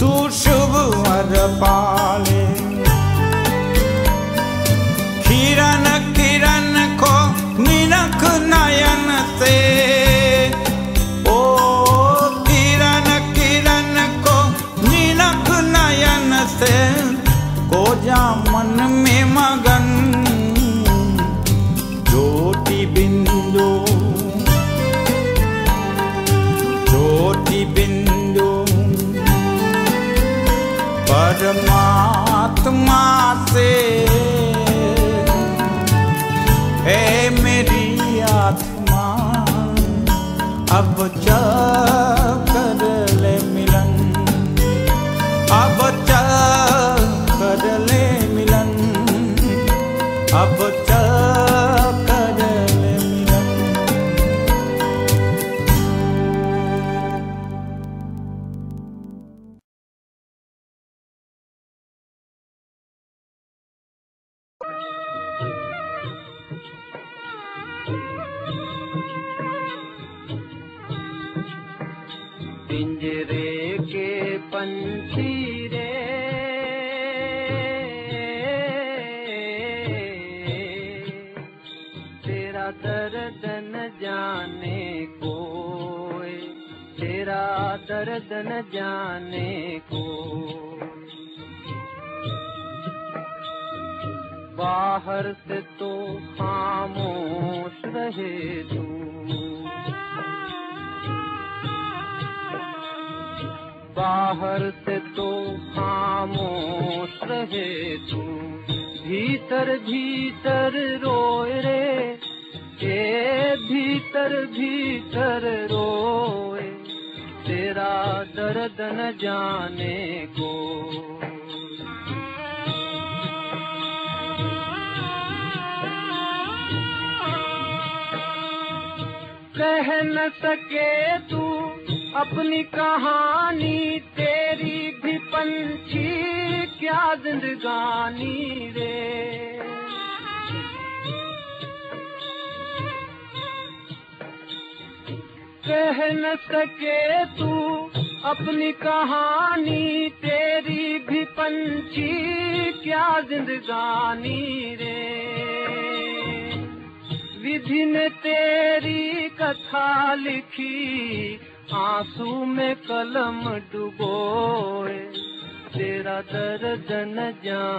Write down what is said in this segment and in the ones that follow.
तू शुभ वर पाले। किरण किरण को निनक नयन से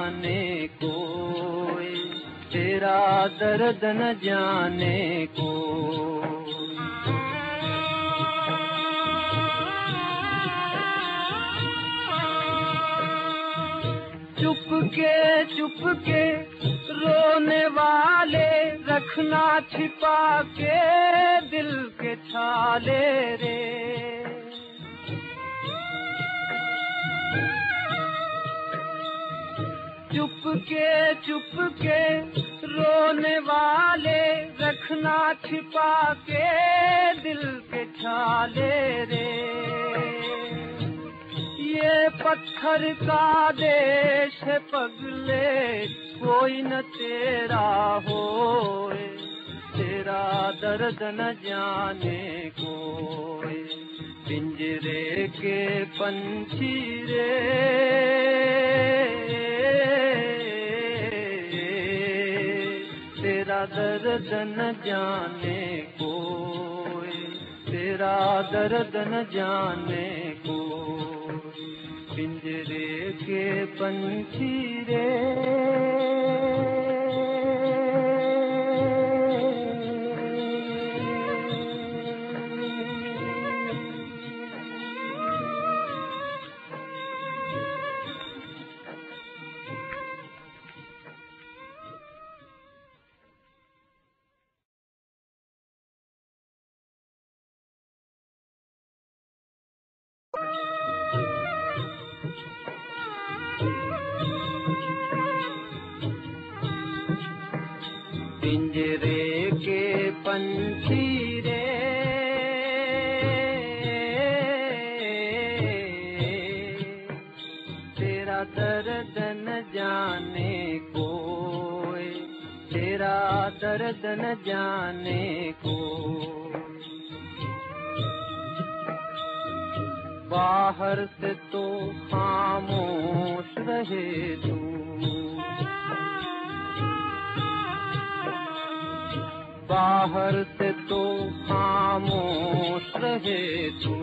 जाने कोई, तेरा दर्द न जाने को चुप के चुप के रोने वाले रखना छिपा के दिल के छाले रे। चुप के चुप के रोने वाले रखना छिपा के दिल के छाले रे। ये पत्थर का देश है पगले, कोई न तेरा हो तेरा दर्द न जाने कोई पिंजरे के पंछी रे तेरा दर्द न जाने कोई, तेरा दर्द न जाने को पिंजरे के पंछी रे दर्द न जाने को। बाहर से तो खामोश रहे तू। बाहर से तो खामोश रहे तू।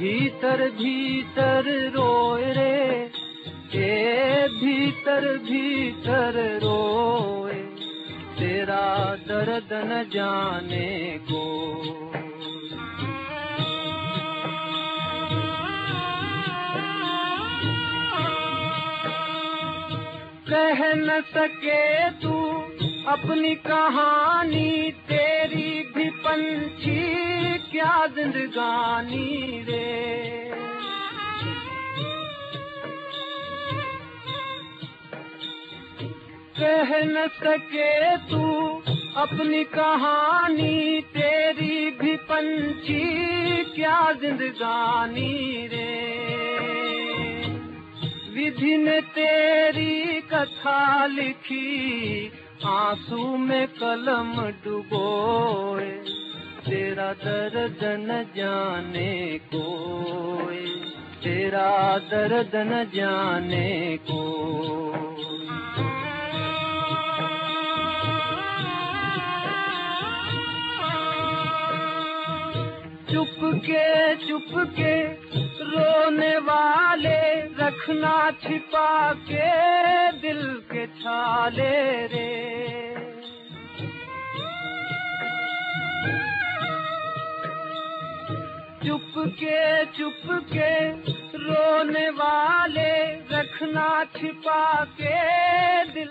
भीतर भीतर रोए रे ए भीतर भीतर रोए तेरा दर्द न जाने को। कह न सके तू अपनी कहानी, तेरी भी पंछी क्या जिंदगानी रे। कह न सके तू अपनी कहानी, तेरी भी पंछी, क्या जिंदगानी रे? विधि ने तेरी कथा लिखी, आँसू में कलम डुबोए, तेरा दर्द न जाने को तेरा दर्द न जाने को के चुप के रोने वाले रखना छिपा के दिल के छाले रे। चुप के चुप के रोने वाले रखना छिपा के दिल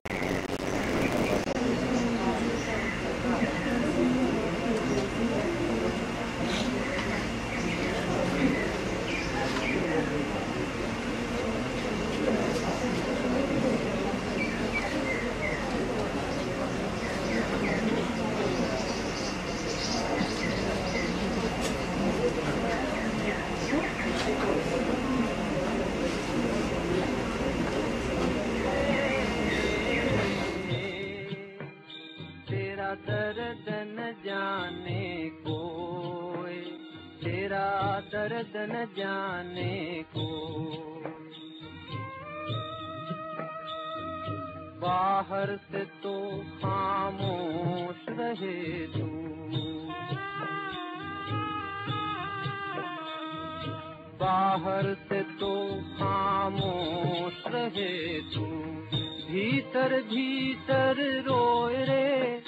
जाने कोई, तेरा दर्द न जाने को बाहर से तो खामोश रहे तू। बाहर से तो खामोश रहे तू। भीतर भीतर रोए रे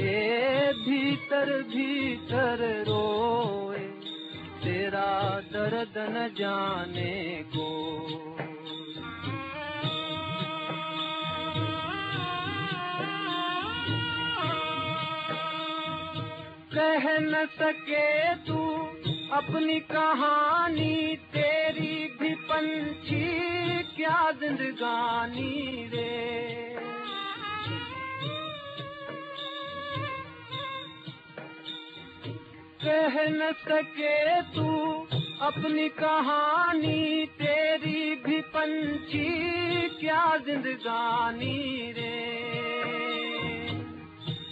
ए भीतर भीतर रोए, तेरा दर्द न जाने को। कह न सके तू अपनी कहानी, तेरी भी पंछी क्या जिंदगानी रे। कह न सके तू अपनी कहानी, तेरी भी पंछी, क्या जिंदगानी रे?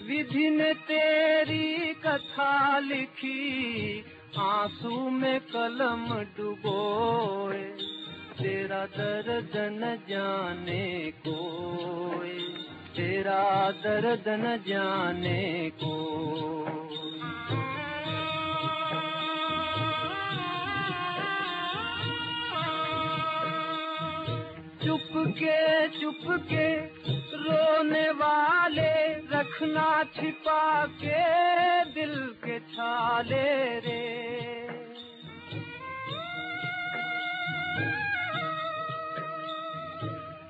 विधि ने तेरी कथा लिखी, आँसू में कलम डुबोए, तेरा दर्द न जाने को तेरा दर्द न जाने को चुप के चुप के रोने वाले रखना छिपा के दिल के छाले रे।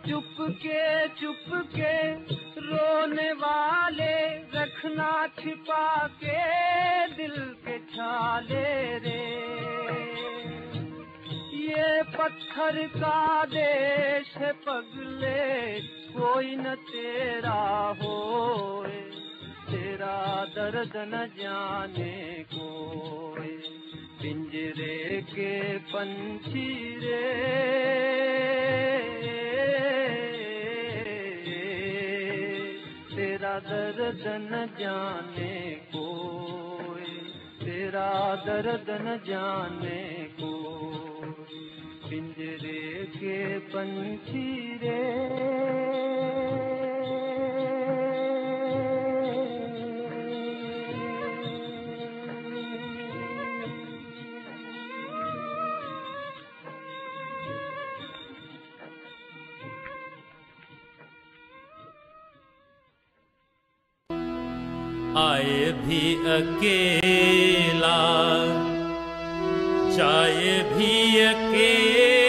चुप के चुप के रोने वाले रखना छिपा के दिल के छाले रे। ये पत्थर का देश पगले कोई न तेरा हो तेरा दर्द न जाने कोई पिंजरे के पंछी रे तेरा दर्द न जाने कोई तेरा दर्द न जाने को पिंजरे के पंछी रे आए भी अकेला जाए भी अकेला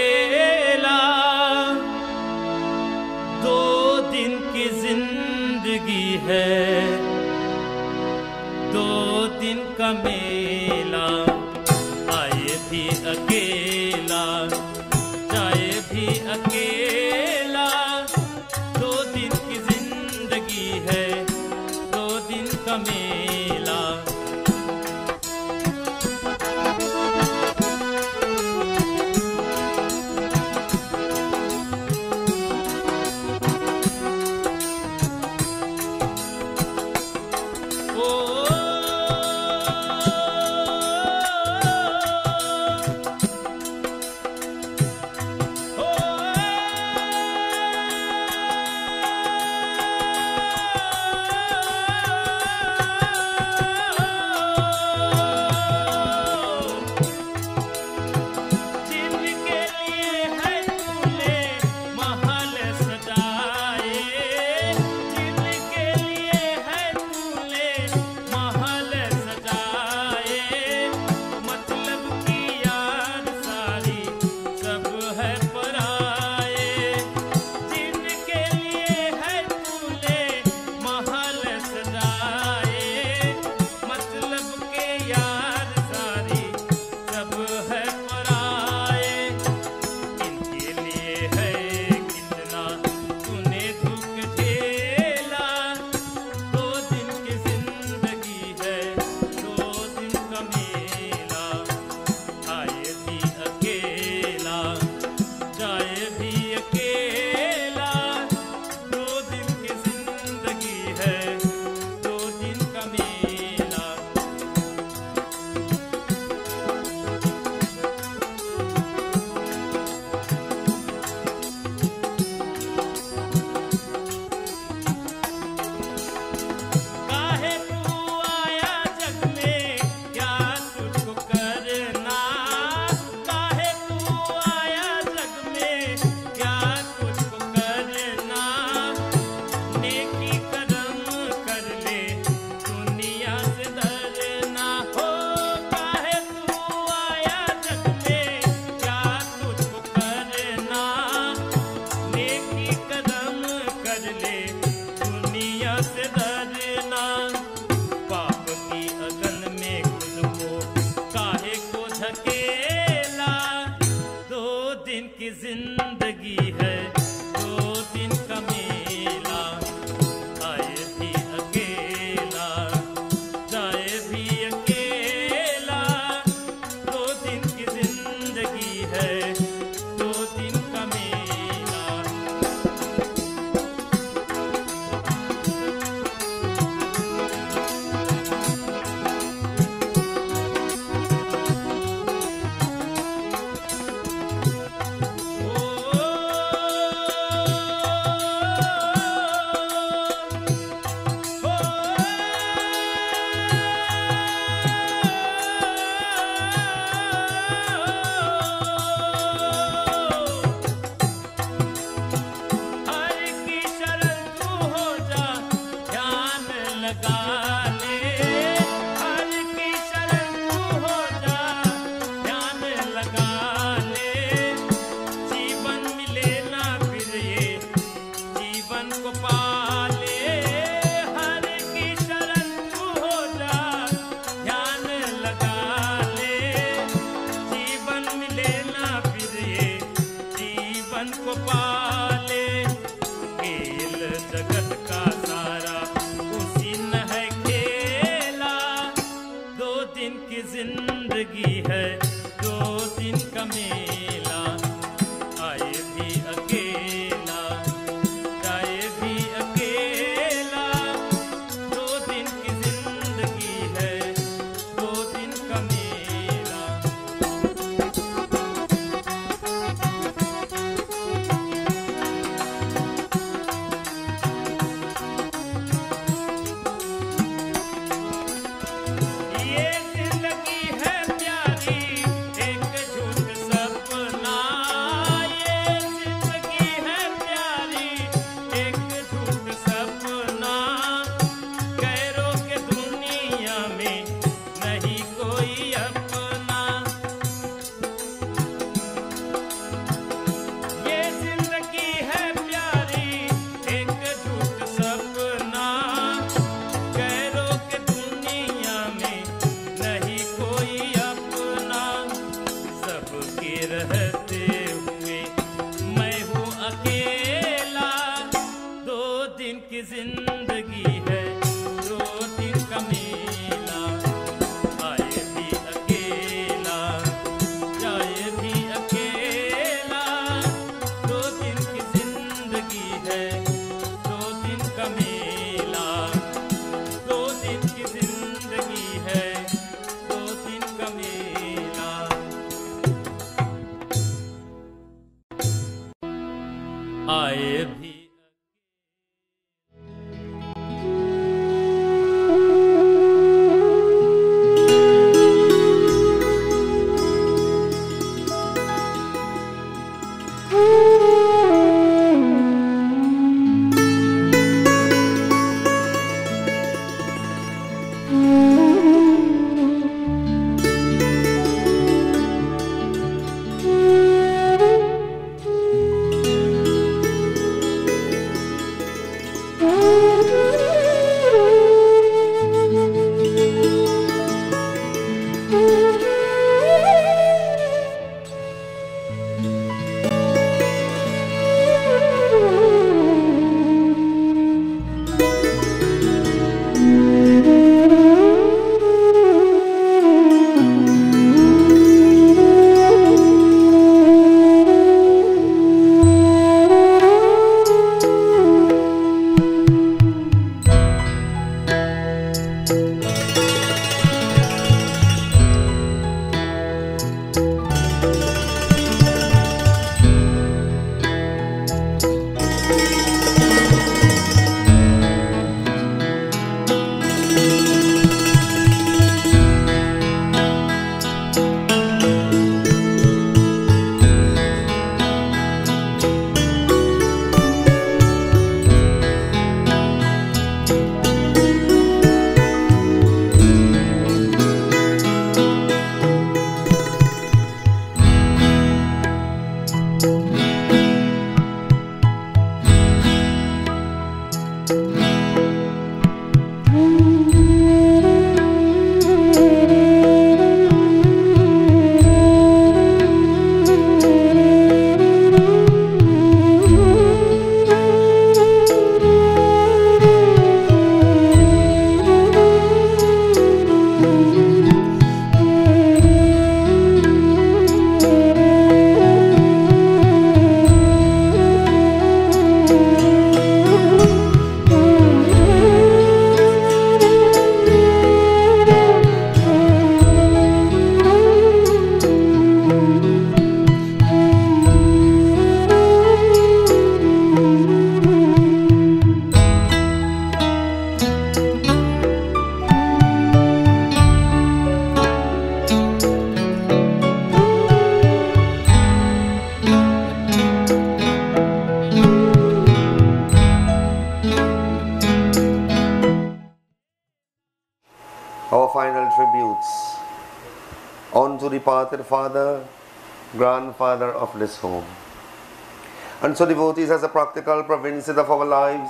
And so devotees as a practical province of our lives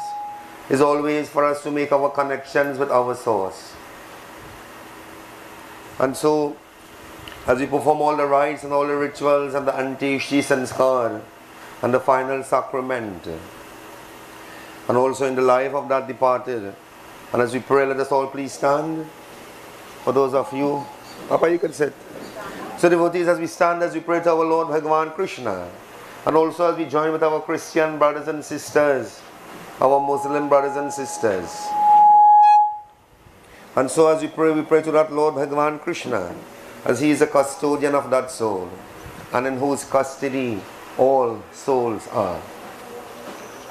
is always for us to make our connections with our source. And so as we perform all the rites and all the rituals and the antishti sanskar and the final sacrament and also in the life of that departed and as we pray let us all please stand for those of you Papa you can sit so devotees as we stand as we pray to our Lord Bhagavan Krishna and also as we join with our Christian brothers and sisters our Muslim brothers and sisters and so as we pray we pray to that Lord Bhagavan Krishna as he is a custodian of that soul, and in whose custody all souls are.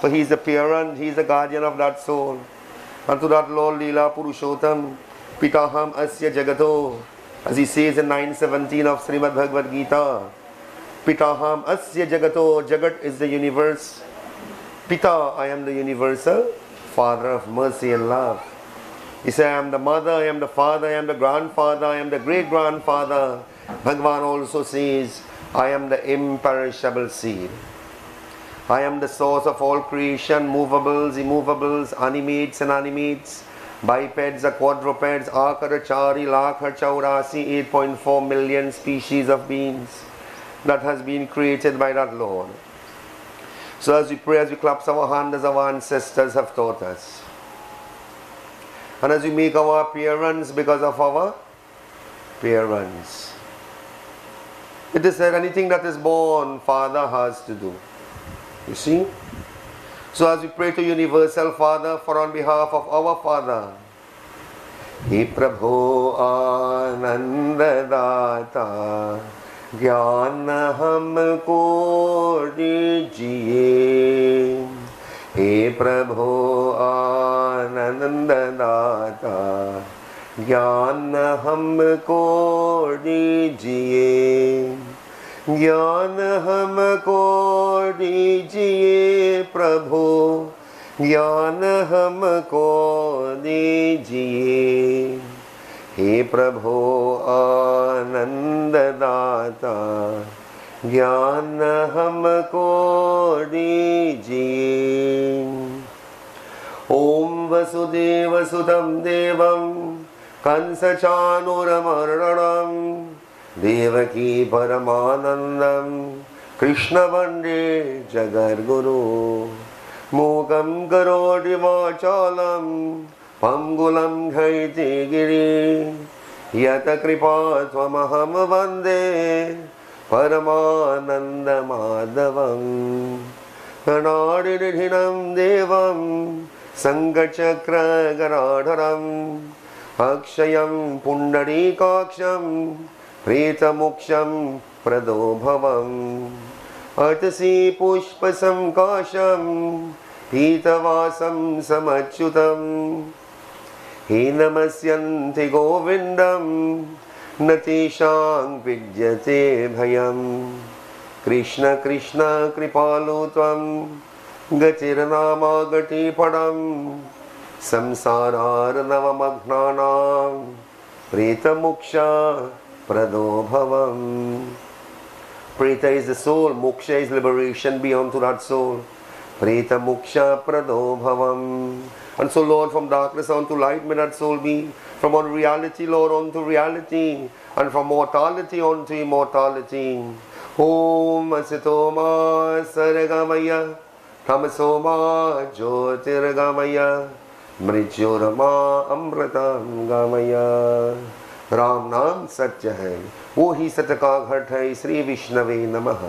So he is the parent, he is the guardian of that soul. And to that Lord Leela Purushottam, Pitaham Asya Jagato, as he says in 917 of Srimad Bhagavad Gita, Pitaham Asya Jagato, Jagat is the universe. Pita, I am the universal Father of mercy and love. He said, I am the mother, I am the father, I am the grandfather, I am the great grandfather. Bhagavan also says, I am the imperishable seed. I am the source of all creation, movables, immovables, animates and animates, bipeds, quadrupeds, akarachari, lakhar, chaurasi, 8.4 million species of beings that has been created by that Lord. So as we pray, as we clap our hands, as our ancestors have taught us, and as we make our appearance because of our parents. It is said anything that is born, Father has to do. You see? So as we pray to Universal Father for on behalf of our Father, He Prabhu Anandadata ज्ञान हमको दीजिए। हे प्रभो आनंद दाता ज्ञान हमको दीजिए। ज्ञान हमको दीजिए प्रभु, ज्ञान हमको दीजिए। हे प्रभो आनंद दाता ज्ञान हमको दीजिए ॐ वसुदेवसुतं देवं कंसचानुरमरणं देवकी परमानन्दं कृष्णवन्दे जगद्गुरु। मूकं करोति वाचालं पङ्गुलं घैति गिरि यतकृपा त्वमहं वन्दे परमानन्दमाधवम्। कणाडिनिधिनं देवं सङ्गचक्रगराढरम्। अक्षयं पुण्डरीकाक्षं प्रेतमोक्षं प्रदो भवम् अतसि पुष्पसङ्काशं पीतवासं समच्युतम् नमस्यन्ति गोविन्दं न तेषां विद्यते भयम्। कृष्ण कृष्ण कृपालु त्वं गतिर्नामागतिपडं संसारार्नवमग्नानां प्रेतमोक्षा प्रदो भवम् Preta is the soul, moksha is liberation beyond to that soul. Preta moksha prado bhavam. And so, Lord, from darkness unto light may that soul be. From unreality, Lord, unto reality. And from mortality unto immortality. Om Asitoma Sargamaya. Tamasoma Jyotirgamaya. मृत्युरमा अमृतम गामया राम नाम सत्य है वो ही सत्य का घट है श्री विष्णवे नमः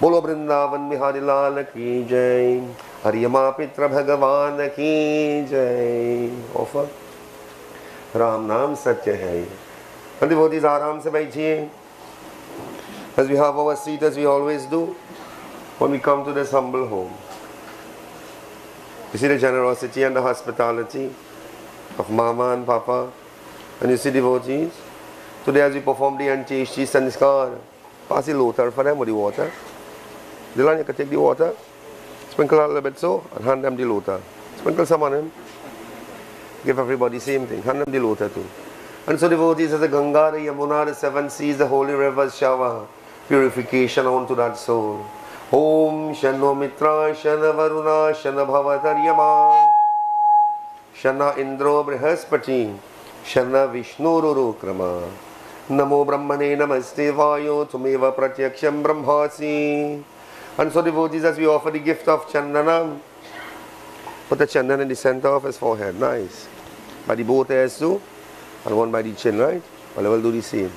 बोलो वृंदावन बिहारी लाल की जय हरियमा पित्र भगवान की जय ऑफ़र राम नाम सत्य है devotees आराम से बैठिए as we have our seat as we always do when we come to this humble home you see the generosity and the hospitality of Mama and Papa. And you see devotees. Today as we perform the Antishti Sanskar, pass the lotar for them with the water. Dylan, you can take the water, sprinkle a little bit so, and hand them the lotar. Sprinkle some on them. Give everybody same thing. Hand them the lotar too. And so devotees as the Ganga, the Yamuna, the seven seas, the holy rivers shower purification onto that soul. Om Shano Mitra Shana Varuna Shana Bhavataryama Shana Indro Brihaspati Shana Vishnu Rukrama Namo Brahmane Namaste Vayo Tumeva Pratyaksham Brahmasi And so devotees as we offer the gift of Chandana Put the chandan in the center of his forehead. Nice. By the both ears too. And one by the chin, right? Well, I will do the same.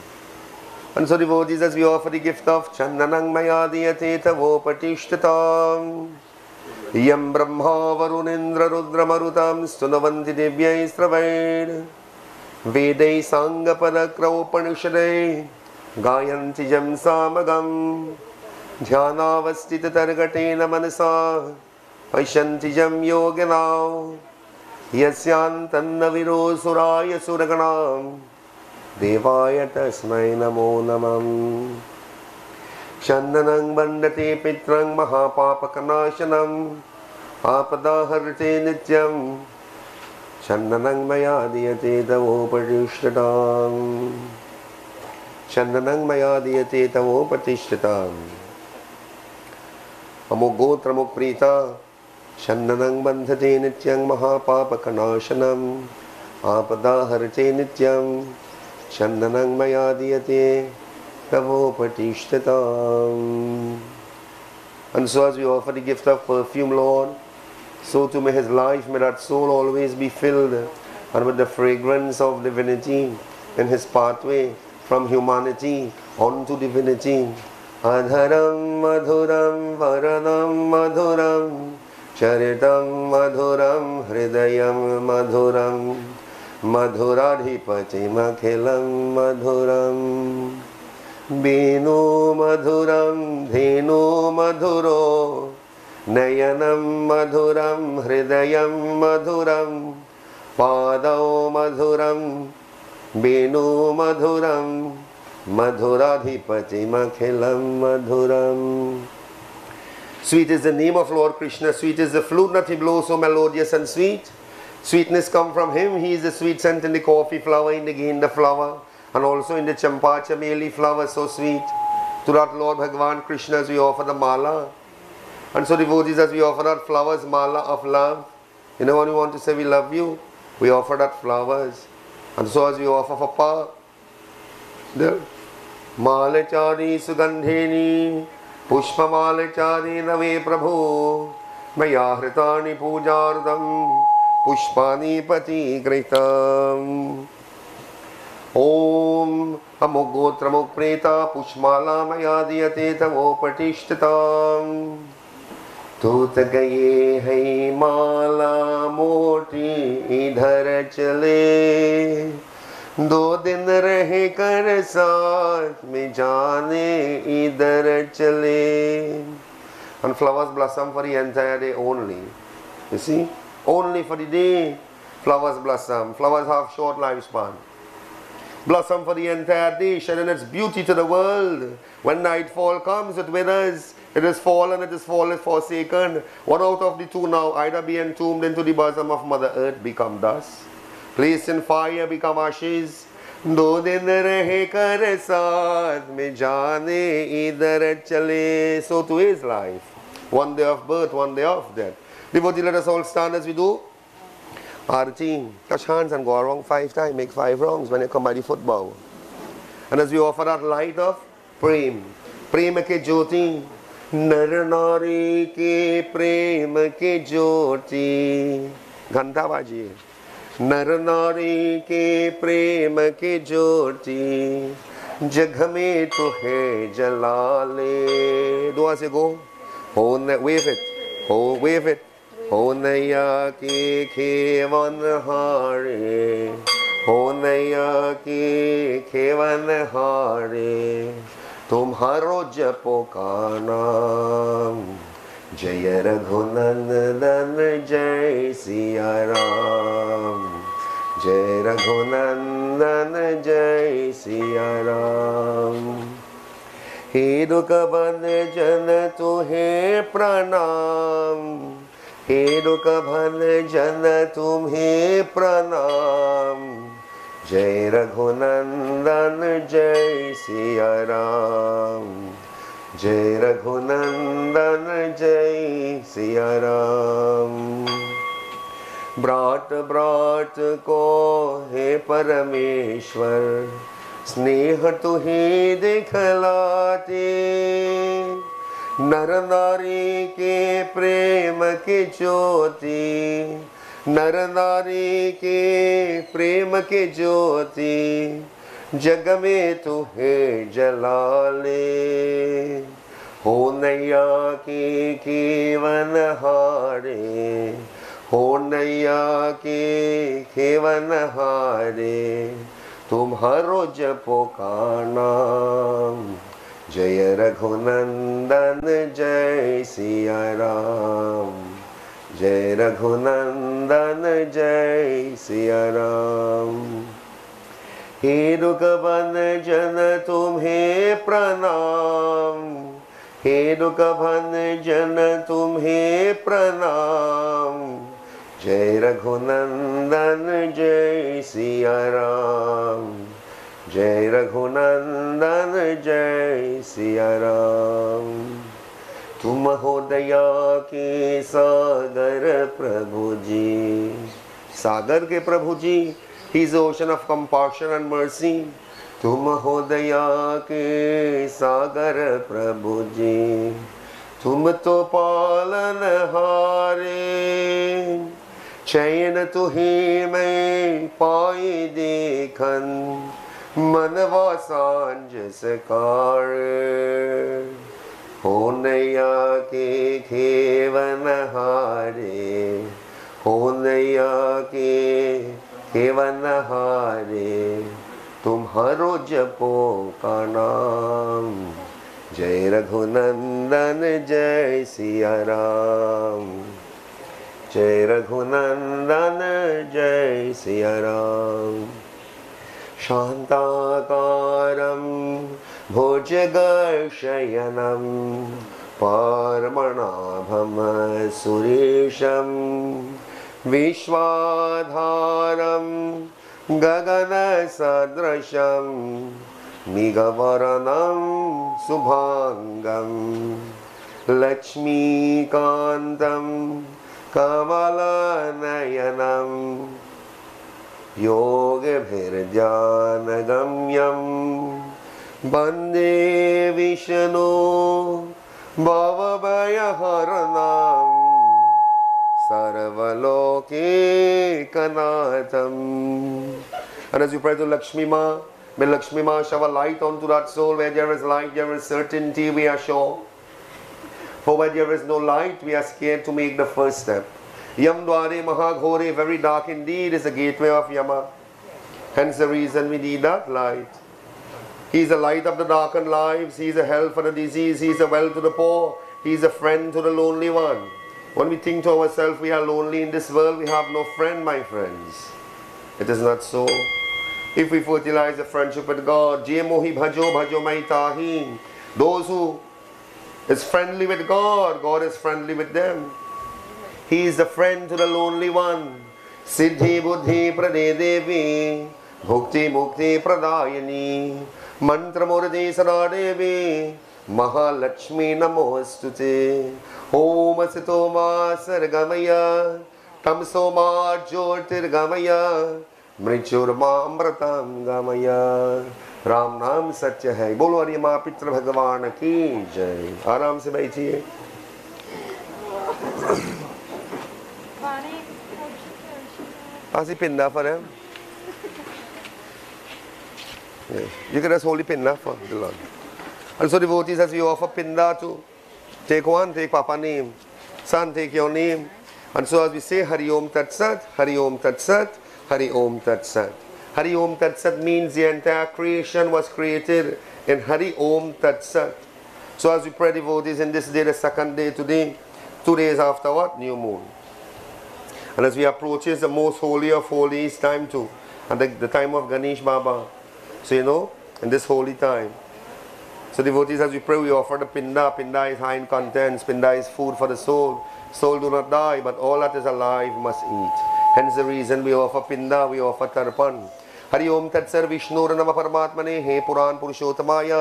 And so devotees as we offer the gift of Chandanang Mayadiyate Tavopatishtatam Yam Brahma Varunendra Rudra Marutam Stunavanti Divyai Stravaid Vedai Sangapada Kraupanishadai Targatena Manasa पश्यन्ति जं योगिनां यस्यान्तन्नविरोसुराय सुरगणां देवाय तस्मै नमो नमः। चन्दनं वन्दते पित्रं महापापकनाशनम् आपदाहर्ते नित्यं। चन्दनं मया दीयते तवोपतिष्ठताम् चन्दनं मया दीयते तवोपतिष्ठताम् अमुगोत्रमुप्रीता चन्दनं बन्धते नित्यं महापापकनाशनम् आपदाहरते नित्यं चन्दनं मया दीयते तवोपतिष्ठताम् And so as we offer the gift of perfume, Lord, so too may his life, may that soul always be filled and with the fragrance of divinity in his pathway from humanity onto divinity. अधरं मधुरं वरदं मधुरं चरितं मधुरं हृदयं मधुरं मधुराधिपतिमखिलं मधुरं। बीनु मधुरं धीनु मधुरो नयनं मधुरं हृदयं मधुरं पादौ मधुरं बीनु मधुरम् Madhuradhipatimakhilam madhuram. Sweet is the name of Lord Krishna. Sweet is the flute, nothing blows so melodious and sweet. Sweetness come from him. He is the sweet scent in the coffee flower, in the ginda flower, and also in the Champacha chameli flower, so sweet. To that Lord Bhagavan Krishna, as we offer the mala. And so devotees, as we offer our flowers, mala of love. You know, when we want to say we love you, we offer that flowers. And so as we offer for power, there. Malachari sugandheni पुष्पमालचारी नवे प्रभो। मया हृतानि पूजार्दं पुष्पाणि पतिगृहीतम् ॐ अमुगोत्रमुप्रेता पुष्माला मया दीयते तवोपटिष्ठताम् तूत गए है माला मोटी इधर चले दो दिन रहे कर साथ में जाने इधर चले and flowers blossom for the entire day only you see only for the day flowers blossom flowers have short lifespan blossom for the entire day shedding its beauty to the world when nightfall comes it withers it is fallen it is fallen forsaken one out of the two now either be entombed into the bosom of mother earth become dust Place in fire become ashes दो दिन रहे कर साथ में जाने इधर चले। So too is life one day of birth one day of death devotee let us all stand as we do aarti touch hands and go round five time make five rounds when you come by the football and as we offer our light of प्रेम प्रेम के ज्योति नर नारी के प्रेम के ज्योति घंटा बाजी नर नारी के प्रेम के ज्योति, जग में तो है जलाले। दुआ से गो। हो it हो wave हो नैया के खेवन हारे। हो नैया के खेवन हारे। तुम्हारो जपो का नाम। जय रघुनंदन जय सिया राम जय रघुनंदन जय सिया राम हे दुख जन तुहे प्रणाम। हे दुख जन तुम्हें प्रणाम। जय रघुनंदन जय सिया राम जय रघुनंदन, जय सिया राम ब्राट ब्राट को हे परमेश्वर, स्नेह तुही दिखलाते। नर नारी के प्रेम की ज्योति, नर नारी के प्रेम की ज्योति जग में तुहे जलाले, हो नैया के केवन हारे, हो नैया के केवन हारे, तुम्हारो जपो का नाम, जय रघुनंदन, जय सिया राम। जय रघुनंदन, जय सिया राम। हे रुकवन जन, तुम्हें प्रणाम। हे रुकवन जन, तुम्हें प्रणाम। जय रघुनंदन, जय सिया राम जय रघुनंदन, जय सिया राम तुम हो दया के सागर प्रभु जी। सागर के प्रभु जी ही is ocean of compassion and mercy तुम हो दया के सागर प्रभु जी। तुम तो पालन हारे। चयन तुही मैं पाई देखन। मनवा साँझ सकार। हो नैया के खेवन हारे। हो नैया के खेवन हारे तुम्हारो जपो का नाम। जय रघुनंदन, जय सिया राम। जय रघुनंदन, जय सिया राम। शान्ताकारं भुजगशयनं पार्मणाभं सुरेशं विश्वाधारं गगनसदृशं निगवर्णं शुभाङ्गं लक्ष्मीकान्तं कमलनयनम् योगभिर्ध्यानगम्यं वंदे Vishnu भवभयहरणां Sarvalokekanatham. And as you pray to Lakshmi Ma, may Lakshmi Ma shower light onto that soul. Where there is light, there is certainty, we are sure. For where there is no light, we are scared to make the first step. Yam Dware Mahaghore, very dark indeed, is the gateway of Yama. Hence the reason we need that light. He is the light of the darkened lives. He is a health for the disease. He is a wealth to the poor. He is a friend to the lonely one. When we think to ourselves we are lonely in this world, we have no friend, my friends. It is not so. If we fertilize the friendship with God, Je mohi bhajo bhajo maitahi. Those who is friendly with God, God is friendly with them. He is the friend to the lonely one. Siddhi buddhi prade devi. Bhukti mukti pradayani. Mantra murdi sada devi. Mahalakshmi namostute. ओम सतो मा सर्गमय तमसो मा ज्योतिर्गमय अमृतम गमय। राम नाम सत्य है। बोलो अरे माँ पितृ भगवान की जय। आराम से बैठिए। ਅਸੀਂ ਪਿੰਨਾ ਫਰ ਹੈ you can as holy pinda for the lord and so devotees as you offer pinda to take one, take Papa name. Son, take your name. And so as we say Hari Om Tat Sat, Hari Om Tat Sat, Hari Om Tat Sat. Hari Om Tat Sat means the entire creation was created in Hari Om Tat Sat. So as we pray devotees in this day, the second day today, two days after what? New moon. And as we approach the most holy of holies time too. And the, the time of Ganesh Baba. So you know, in this holy time. So devotees as we pray we offer the pinda. Pinda is high in contents. Pinda is food for the soul. Soul do not die, but all that is alive must eat. Hence the reason we offer pinda, we offer tarpan. हरि ओम तत्सर विष्णु नम परमात्मने हे पुराण पुरुषोत्तमाय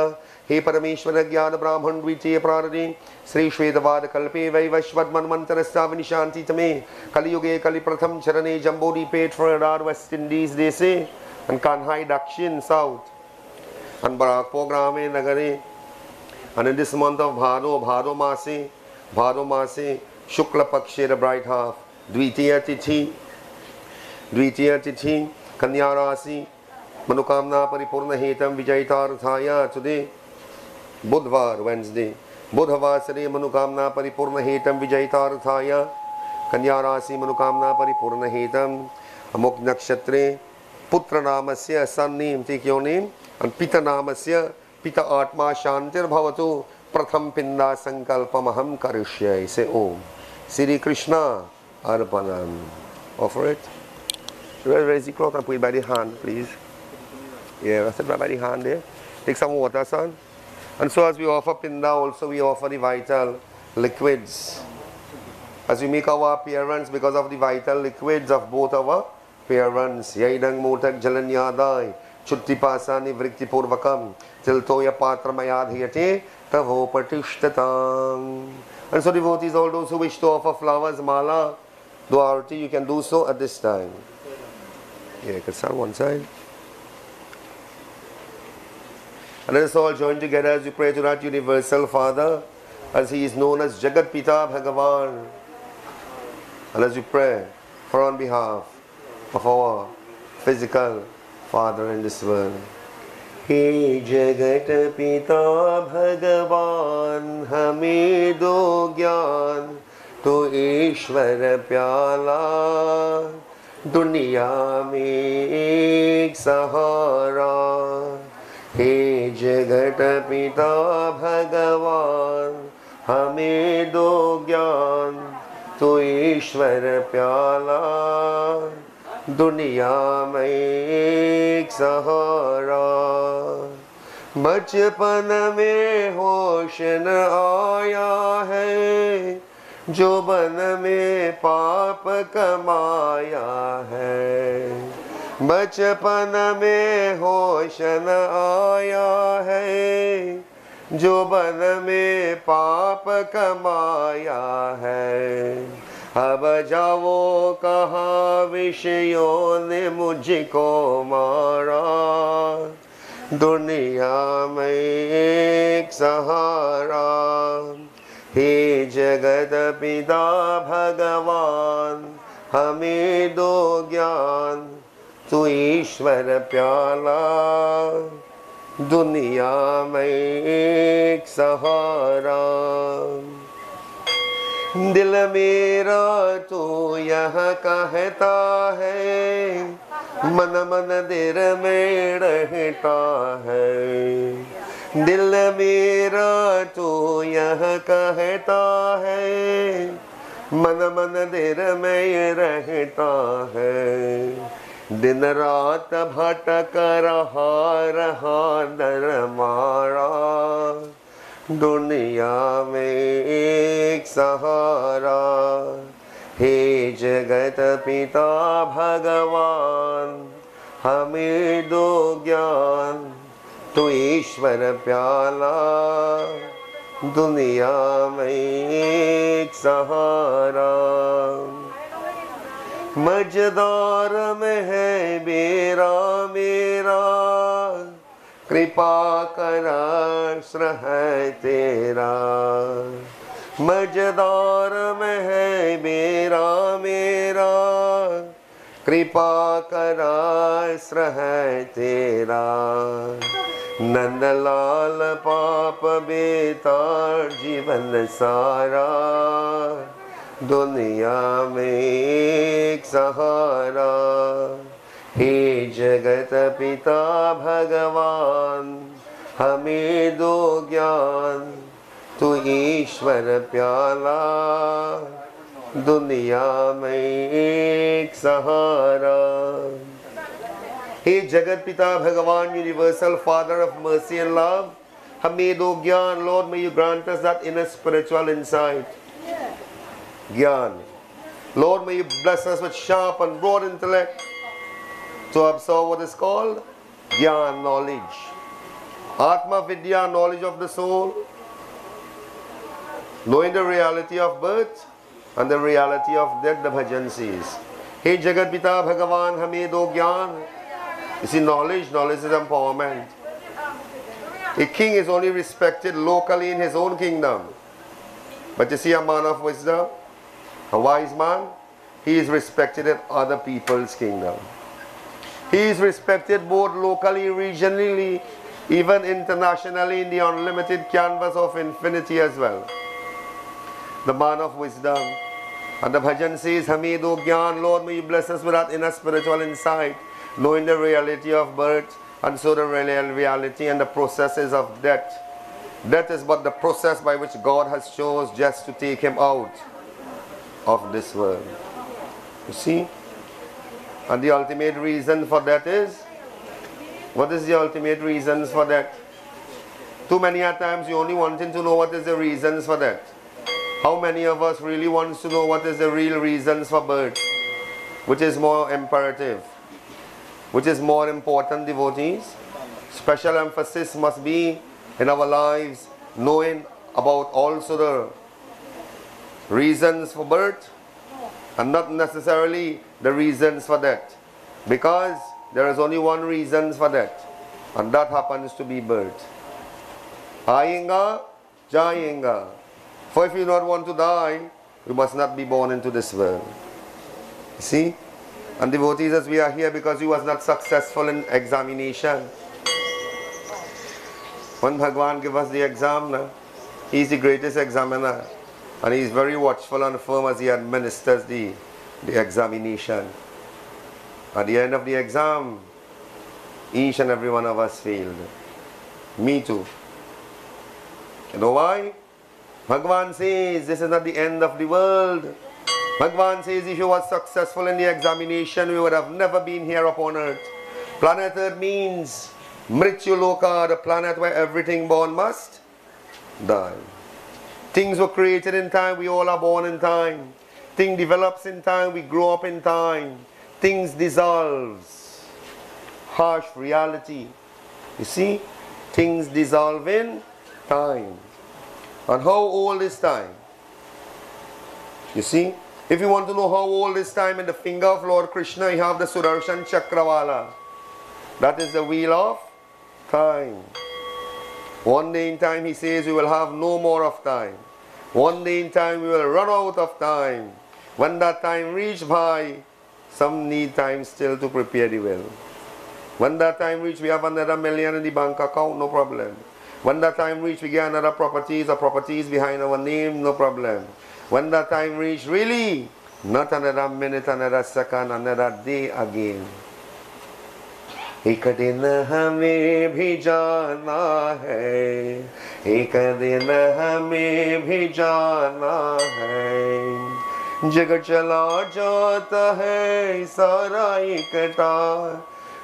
हे परमेश्वर ज्ञान ब्राह्मण द्वितीय प्रारणे श्री श्वेतवाद कल्पे वैवस्वन्मंतरस्तावनिशांति तमे कलियुगे कलि प्रथम चरणे जम्बोडी पेट फॉर वेस्ट इंडीज देशे and Kanhai Dakshin South Barak Programe Nagare and in this month of Bhado, Bhado Mase, Bhado Mase, Shukla Pakshe, the bright half, Dvitiya Tithi, Dvitiya Tithi, Kanya Rasi, Manukamna Paripurna Hetam Vijaytarthaya today, Budvar, Wednesday, Budhavasare Manukamna Paripurna Hetam Vijaytarthaya, Kanya Rasi Manukamna Paripurna Hetam, Amok Nakshatre, पुत्र नामस्य son name take your name pita atma shantir bhavatu pratham pinda sankalpamaham karishyai say om Sri Krishna arpanam offer it where, where is the cloth and put it by the hand please yeah that's it by the hand there take some water son and so as we offer pinda also we offer the vital liquids as we make our appearance because of the vital liquids of both our parents yaidang mutak jalanyadai chuttipasa nivritti purvakam tiltoya patramayadhyate tavopatishtatam and so devotees all those who wish to offer flowers mala duarti you can do so at this time yeah stand one side and let us all join together as we pray to that universal father as he is known as jagat pita bhagavan and as we pray for on behalf of our physical father, in this world. हे जगत पिता भगवान हमें दो ज्ञान तो ईश्वर प्याला दुनिया में एक सहारा हे जगत पिता भगवान हमें दो ज्ञान तो ईश्वर प्याला दुनिया में एक सहारा। बचपन में होश न आया है, जो बन में पाप कमाया है। बचपन में होश न आया है, जो बन में पाप कमाया है। अब जाओ, कहा विषयों ने मुझको मारा। दुनिया में एक सहारा। हे जगत पिता भगवान, हमें दो ज्ञान। तू ईश्वर प्याला दुनिया में एक सहारा। दिल मेरा तो यह कहता है, मन मन दिल में रहता है। दिल मेरा तो यह कहता है, मन मन दिल में रहता है। दिन रात भटक रहा रहा दर मारा दुनिया में एक सहारा। हे जगत पिता भगवान, हमें दो ज्ञान। तो ईश्वर प्याला, दुनिया में एक सहारा। मजदार में है बेरा मेरा कृपा कर है तेरा। मजदार में है मेरा मेरा। कृपा कर है तेरा। नंदलाल पाप बेता, जीवन सारा। दुनिया में एक सहारा। हे जगत पिता भगवान हमें दो ज्ञान, तू ईश्वर प्याला, दुनिया में एक सहारा। हे जगत पिता भगवान universal father of mercy and love हमें दो ज्ञान lord may you grant us that in spiritual insight gyan. Lord may you bless us with sharp and broad intellect to absorb what is called Gyan, knowledge. Atma Vidya, knowledge of the soul. Knowing the reality of birth and the reality of death, the bhajan says. Hey Jagat Pita Bhagavan Hame Do Gyan. You see, knowledge, knowledge is empowerment. A king is only respected locally in his own kingdom. But you see a man of wisdom, a wise man, he is respected in other people's kingdom. He is respected both locally, regionally, even internationally in the unlimited canvas of infinity as well. The man of wisdom. And the bhajan says, Hamidu Gyan, Lord, may you bless us with that inner spiritual insight, knowing the reality of birth, and so the real reality and the processes of death. Death is but the process by which God has chose just to take him out of this world. You see? And the ultimate reason for that is what is the ultimate reasons for that? Too many times you only wanting to know what is the reasons for that. How many of us really wants to know what is the real reasons for birth? Which is more imperative? Which is more important, devotees? Special emphasis must be in our lives knowing about also the reasons for birth and not necessarily the reasons for that. Because there is only one reason for that, and that happens to be birth. Ayinga, Jayinga. For if you do not want to die, you must not be born into this world. You see? And devotees, as we are here because you was not successful in examination. When Bhagwan give us the exam, na, he is the greatest examiner. And he is very watchful and firm as he administers the, the examination. At the end of the exam, each and every one of us failed. Me too. You know why? Bhagwan says this is not the end of the world. Bhagwan says if you were successful in the examination, we would have never been here upon earth. Planet Earth means Mrityu Loka, the planet where everything born must die. Things were created in time, we all are born in time. Thing develops in time, we grow up in time things dissolves. Harsh reality. You see, things dissolve in time. And how old is time? You see, if you want to know how old is time in the finger of Lord Krishna, you have the Sudarshan Chakravala. That is the wheel of time. One day in time, he says, we will have no more of time. One day in time, we will run out of time. When that time reach by, some need time still to prepare the well. When that time reach, we have another million in the bank account, no problem. When that time reach, we get another properties or properties behind our name, no problem. When that time reach, really, not another minute, another second, another day again. एक दिन हमें भी जाना है एक दिन हमें भी जाना है जग चला जाता है सारा इकट्ठा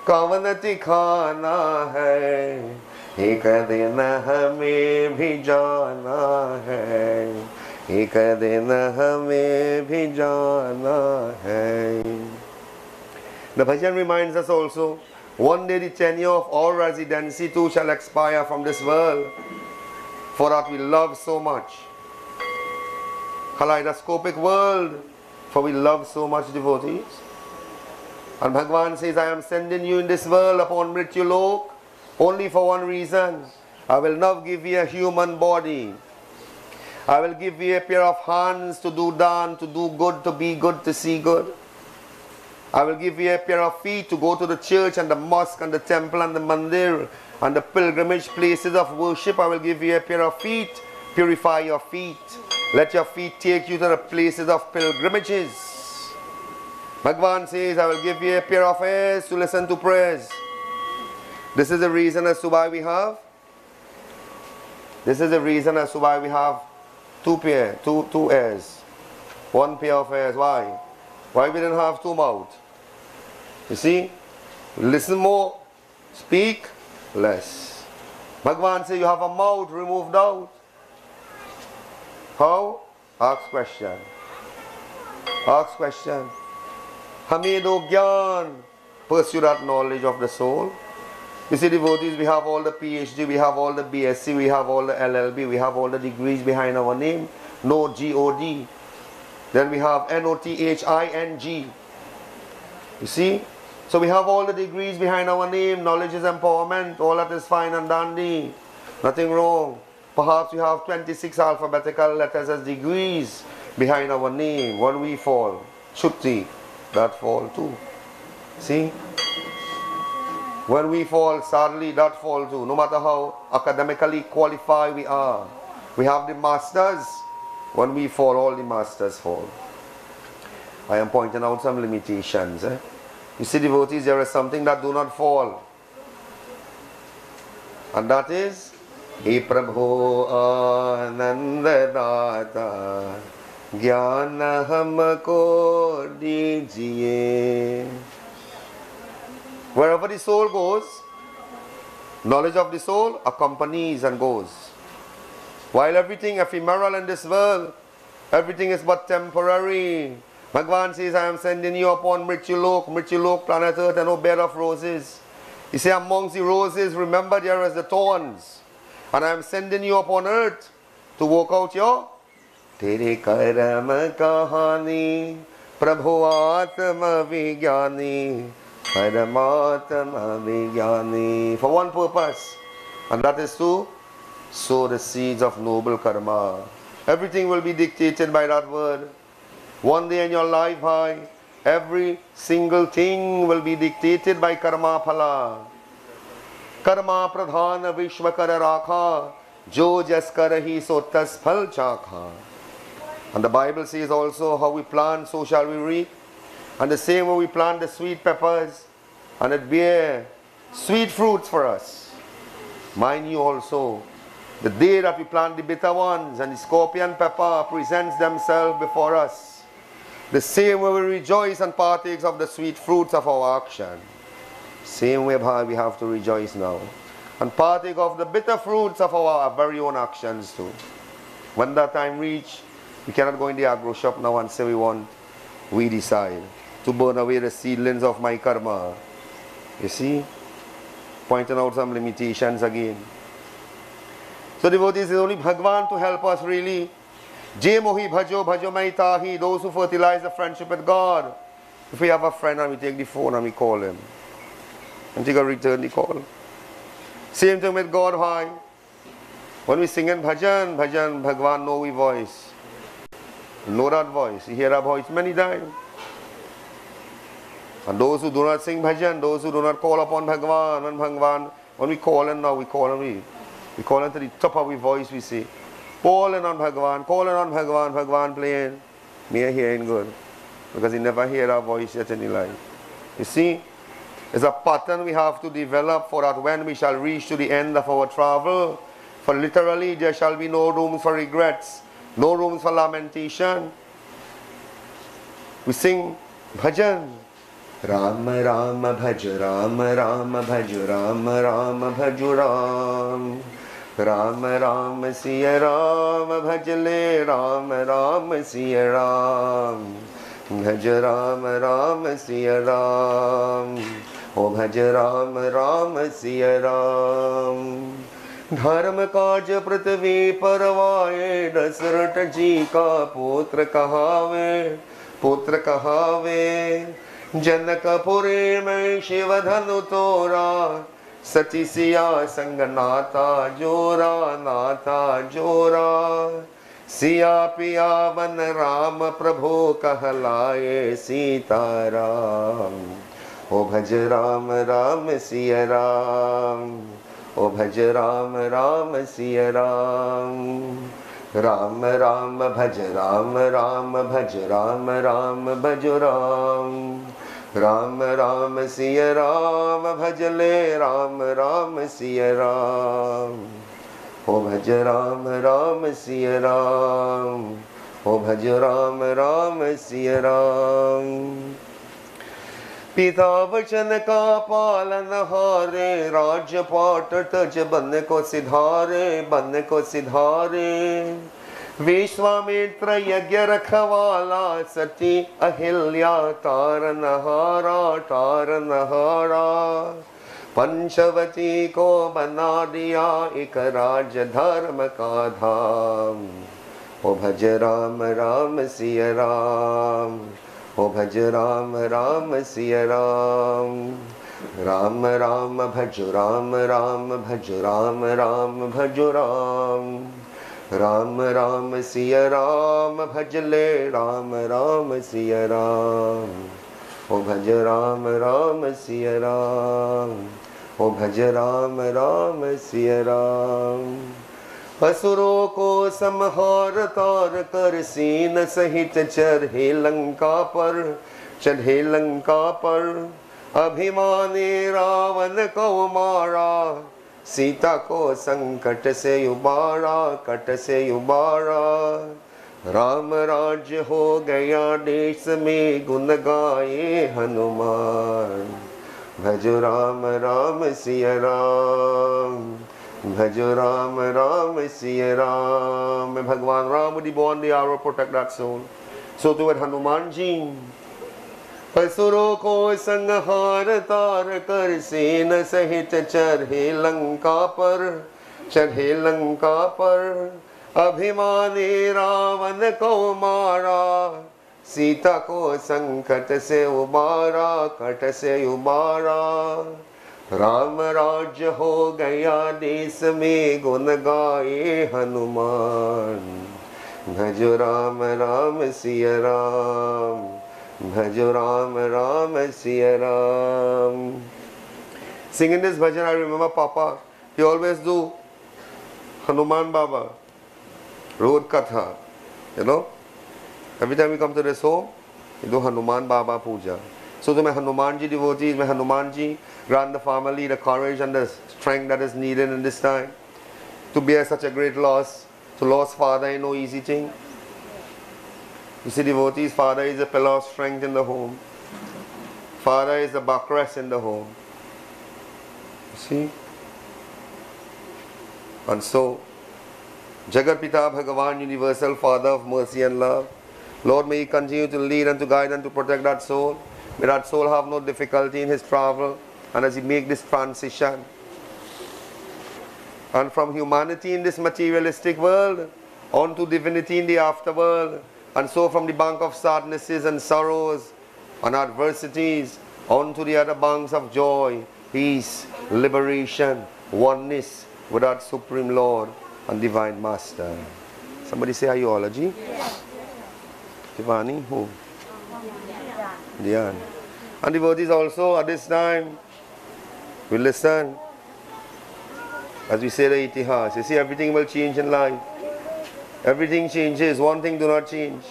कवन दिखाना है एक दिन हमें भी जाना है एक दिन हमें भी जाना है The bhajan reminds us also one day the tenure of our residency too shall expire from this world, for that we love so much. Kaleidoscopic world, for we love so much devotees. And Bhagwan says, I am sending you in this world upon Mrityu Lok only for one reason. I will not give you a human body. I will give you a pair of hands to do dan, to do good, to be good, to see good. I will give you a pair of feet to go to the church and the mosque and the temple and the mandir and the pilgrimage places of worship. I will give you a pair of feet. Purify your feet. Let your feet take you to the places of pilgrimages. Bhagwan says, I will give you a pair of ears to listen to prayers. This is the reason as to why we have. This is the reason as to why we have two pair, two two ears, one pair of ears. Why? Why we didn't have two mouths? You see? Listen more, speak less. Bhagwan says you have a mouth removed out. How? Ask question. Ask question. Hamedo Gyan. Pursue that knowledge of the soul. You see, devotees, we have all the PhD, we have all the BSc, we have all the LLB, we have all the degrees behind our name. No GOD. Then we have N-O-T-H-I-N-G. You see? So we have all the degrees behind our name. Knowledge is empowerment. All that is fine and dandy. Nothing wrong. Perhaps we have 26 alphabetical letters as degrees behind our name. When we fall, Shutti, that fall too. See? When we fall, sadly, that fall too. No matter how academically qualified we are. We have the masters. When we fall, all the masters fall. I am pointing out some limitations. Eh? You see, devotees, there is something that do not fall. And that is, He Prabhu Ananda Data ज्ञान हमको दीजिए Wherever the soul goes, knowledge of the soul accompanies and goes. While everything ephemeral in this world, everything is but temporary. Bhagavan says, I am sending you upon Mrityulok, Mrityulok, planet earth, and no bed of roses. He says, amongst the roses, remember there is the thorns. And I am sending you upon earth to work out your तेरे कर्म कहानी प्रभु आत्म विज्ञानी परमात्मा विज्ञानी for one purpose and that is to sow the seeds of noble karma everything will be dictated by that word one day in your life bhai every single thing will be dictated by karma phala Karma प्रधान विश्व कर राखा जो जस कर ही सो तस फल चाखा And the Bible says also how we plant, so shall we reap. And the same way we plant the sweet peppers and it bear sweet fruits for us. Mind you also, the day that we plant the bitter ones and the scorpion pepper presents themselves before us. The same way we rejoice and partakes of the sweet fruits of our action. Same way we have to rejoice now. And partake of the bitter fruits of our very own actions too. When that time reach, we cannot go in the agro shop now and say we want, we decide to burn away the seedlings of my karma. You see? Pointing out some limitations again. So devotees, is only Bhagwan to help us really. Jai Mohi Bhajo Bhajo Maitahi, those who fertilize the friendship with God. If we have a friend and we take the phone and we call him. And he can return the call. Same thing with God, why? When we sing in bhajan, bhajan, Bhagwan know we voice know that voice. Hear that voice many times. And those who do not sing bhajan, those who do not call upon Bhagwan and Bhagwan, when we call him now, we call him, we, we call to the top of our voice, we say, calling on Bhagwan, calling on Bhagwan, Bhagwan playing. Me hearing good. Because he never hear our voice yet in his life. You see, it's a pattern we have to develop for that when we shall reach to the end of our travel, for literally there shall be no room for regrets. No room for lamentation. We sing bhajan. Ram Ram Bhaj Ram Ram Bhaj Ram Ram Bhaj Ram Ram Ram Siya Ram Bhaj Le Ram Ram Siya Ram Bhaj Ram Ram Siya Ram O Bhaj Ram Ram Siya Ram धर्म काज पृथ्वी परवाए दशरथ जी का पुत्र कहावे पुत्र कहावे। जनकपुरे में शिव धनु तोरा, सची सिया संग नाता जोरा नाता जोरा। सिया पिया बन राम प्रभु कहलाए सीताराम ओ भज राम राम सिया राम। ओ भज राम राम सिया राम। राम राम भज, राम राम भज, राम राम भज राम। राम राम सिया राम भज ले, राम राम सिय राम। ओ भज राम राम सिय राम। ओ भज राम राम सिय राम। पिता वचन का पालन हारे राज्य पाट तज बन को सिधारे, बन को सिधारे। विश्वामित्र यज्ञ रखवाला सती अहिल्या तारनहारा तारनहारा पंचवती को बना दिया एक राज धर्म का धाम। ओ भज राम राम सिय राम। ओ भज राम राम सिय राम। राम राम भज राम राम भज राम राम भज राम। राम राम सिय राम भज ले, राम राम सिय राम। ओ भज राम राम सिय राम। ओ भज राम राम सिय राम। असुरों को समहार तार कर सीन सहित चढ़े लंका पर, चढ़े लंका पर। अभिमानी रावण को मारा, सीता को संकट से उबारा, कट से उबारा। राम राज्य हो गया देश में, गुण गाए हनुमान। भज राम राम सिया राम। भज राम राम सिय राम। भगवान Ram, would be born the hour protect that soul? So to Hanuman जी असुरों को संहार तार कर, सेन सहित चढ़े लंका पर, चढ़े लंका पर। अभिमानी रावण को मारा, सीता को संकट से उबारा, कट से उबारा। राम राज्य हो गया देश में गुन गाए हनुमान। भजो राम राम सिया राम, भजो Ram Ram Siya Ram. Sing this bhajan I remember papa he always do Hanuman Baba road katha you know every time you come to this home you do Hanuman Baba puja So to my Hanuman ji devotees, may Hanuman ji grant the family the courage and the strength that is needed in this time to bear such a great loss. To lost father is no easy thing. You see, devotees, father is a pillar of strength in the home. Father is the backrest in the home. You see? And so, Jagat Pita Bhagavan, universal Father of mercy and love, Lord, may He continue to lead and to guide and to protect that soul. May that soul have no difficulty in his travel and as he make this transition. And from humanity in this materialistic world on to divinity in the afterworld. And so from the bank of sadnesses and sorrows and adversities on to the other banks of joy, peace, liberation, oneness with our Supreme Lord and Divine Master. Somebody say ideology? Tivani, who? Diyan. And devotees also at this time will listen. As we say the itihas, you see everything will change in life. Everything changes, one thing do not change.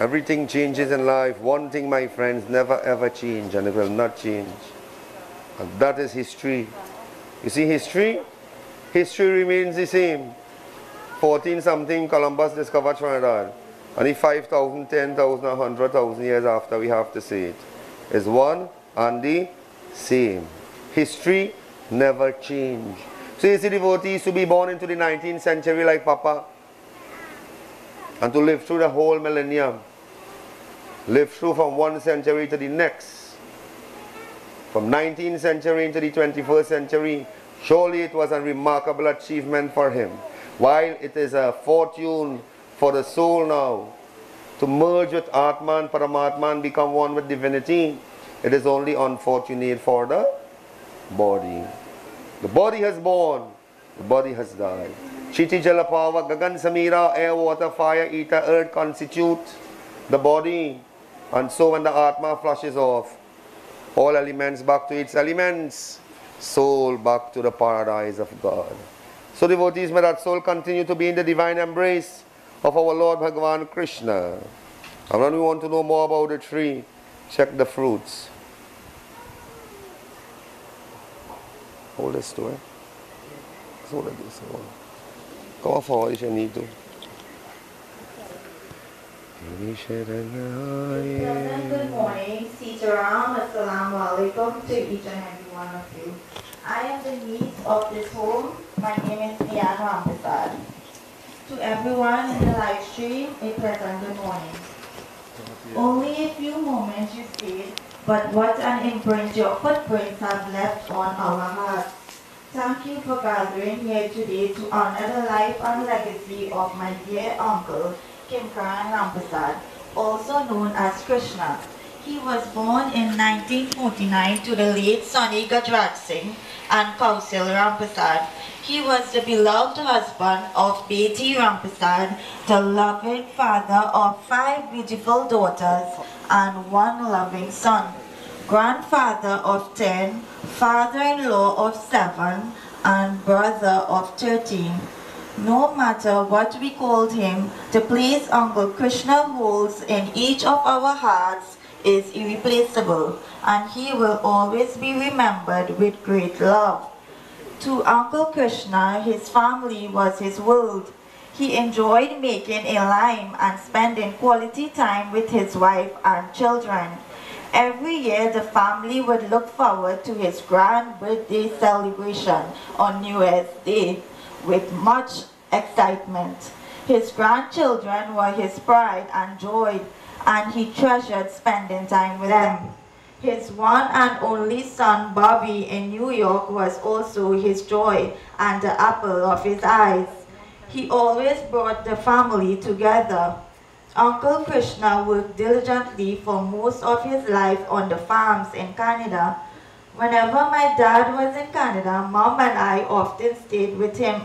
Everything changes in life. One thing, my friends, never ever change and it will not change. And that is history. You see history? History remains the same. 14 something Columbus discovered Trinidad. And if 5,000, 10,000, 100,000 years after, we have to say it, is one and the same. History never change. So you see devotees to be born into the 19th century like Papa and to live through the whole millennium. Live through from one century to the next. From 19th century into the 21st century, surely it was a remarkable achievement for him. While it is a fortune for the soul now to merge with Atman, Paramatman, become one with divinity, it is only unfortunate for the body. The body has born, the body has died. Chiti Jalapava, Gagan Samira, air, water, fire, ether, earth constitute the body. And so when the Atma flushes off, all elements back to its elements, soul back to the paradise of God. So devotees, may that soul continue to be in the divine embrace of our Lord Bhagavan Krishna. And when we want to know more about the tree, check the fruits. Hold this to it. Hold it this one. Come forward if you need to. Good morning, Sitaram, Assalamu alaikum to each and every one of you. I am the niece of this home. My name is Diana Ampisad. To everyone in the live stream, a pleasant good morning. Only a few moments you stayed, but what an imprint your footprints have left on our hearts. Thank you for gathering here today to honor the life and legacy of my dear uncle, Kimkerrian Rampersad, also known as Krishna. He was born in 1949 to the late Sonny Gajraj Singh and Kausil Rampersad. He was the beloved husband of Beti Rampersad, the loving father of five beautiful daughters and one loving son, grandfather of ten, father-in-law of seven, and brother of thirteen. No matter what we called him, the place Uncle Krishna holds in each of our hearts is irreplaceable, and he will always be remembered with great love. To Uncle Krishna, his family was his world. He enjoyed making a lime and spending quality time with his wife and children. Every year, the family would look forward to his grand birthday celebration on New Year's Day with much excitement. His grandchildren were his pride and joy, and he treasured spending time with them. His one and only son, Bobby, in New York was also his joy and the apple of his eyes. He always brought the family together. Uncle Krishna worked diligently for most of his life on the farms in Canada. Whenever my dad was in Canada, mom and I often stayed with him,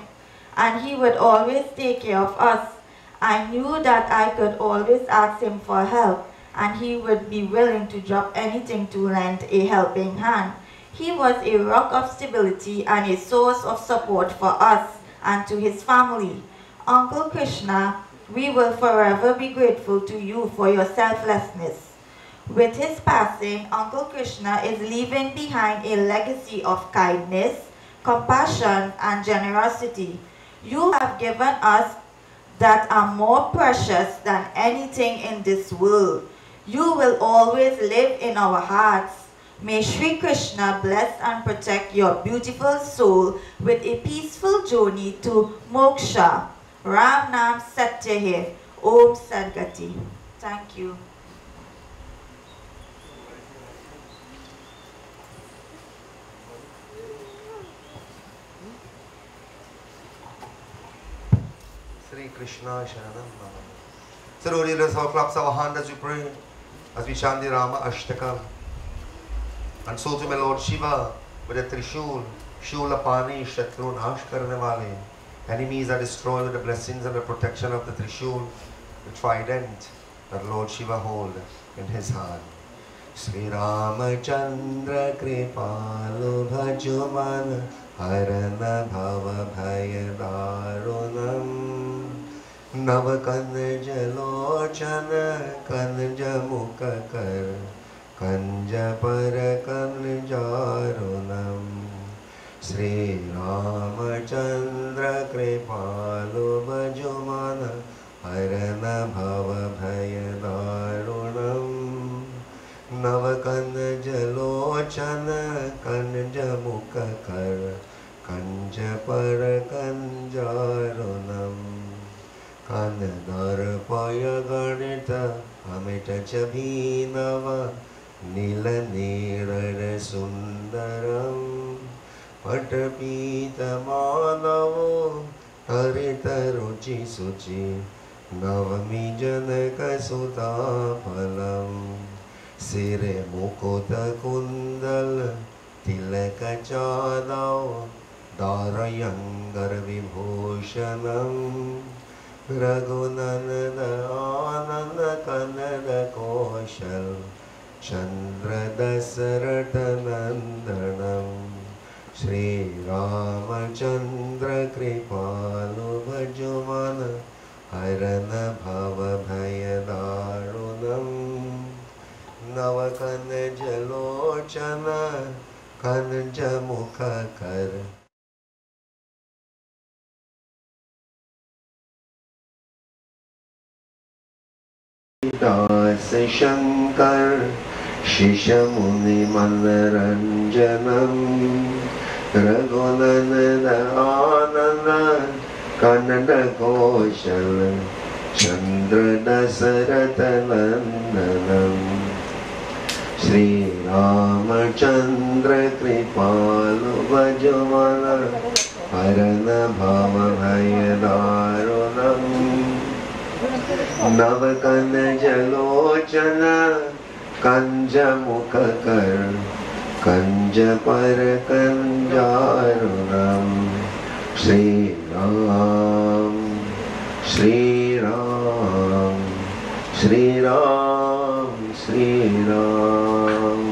and he would always take care of us. I knew that I could always ask him for help, and he would be willing to drop anything to lend a helping hand. He was a rock of stability and a source of support for us and to his family. Uncle Krishna, we will forever be grateful to you for your selflessness. With his passing, Uncle Krishna is leaving behind a legacy of kindness, compassion, and generosity. You have given us that are more precious than anything in this world. You will always live in our hearts. May Sri Krishna bless and protect your beautiful soul with a peaceful journey to moksha. Ram Nam Satya. Om Sadgati. Thank you. Sri Krishna Sharanam let us all clap our as we pray, as we chant the Rama Ashtakam. And so to my Lord Shiva, with a Trishul, Shulapani, Shatru, Nash Enemies are destroyed with the blessings and the protection of the Trishul, the trident that Lord Shiva hold in his hand. Sri Ramachandra Kripalu Bhajuman Harana Bhava Bhaya Darunam नव कन जलोचन कनज मुख कर कंज पर कन जारुनम। श्री कनजारुणम श्रीरामचन्द्र कृपालु भजुमन हरन भवभयदारुणम् कर कंज पर कञ्जारुणम् अनदर्पय गणित अमित च भीनव नीलनीरणसुन्दरं पटपीतमानवो हरितरुचिशुचि नवमि जनकसुताफलं सिरे मुकुतकुन्दल तिलकचादौ विभूषण रघुनन्दन आनन्द कन कोशल चन्द्रदशरथनन्दनं श्रीरामचन्द्रकृपालु भजुमन हरण भवभयदारुनं नव कनज लोचन कनजमुखकर शङ्कर् शिशमुनि मन्दरञ्जनं रघुन दानन्द कन्नडघोशल् चन्द्रदशरथनन्दनं श्रीरामचन्द्र कृपालुभजमनभामभय दारुणम् मनरंजनम रघुनंद आनंद कनन घोषल चंद्र दशरथ नंदनम श्री रामचंद्र कृपालु भजमन हरन भव भय दारुणम नव कन जलोचन कंज मुख कर कंज पर कंजारुणम श्री राम श्री राम श्री राम श्री राम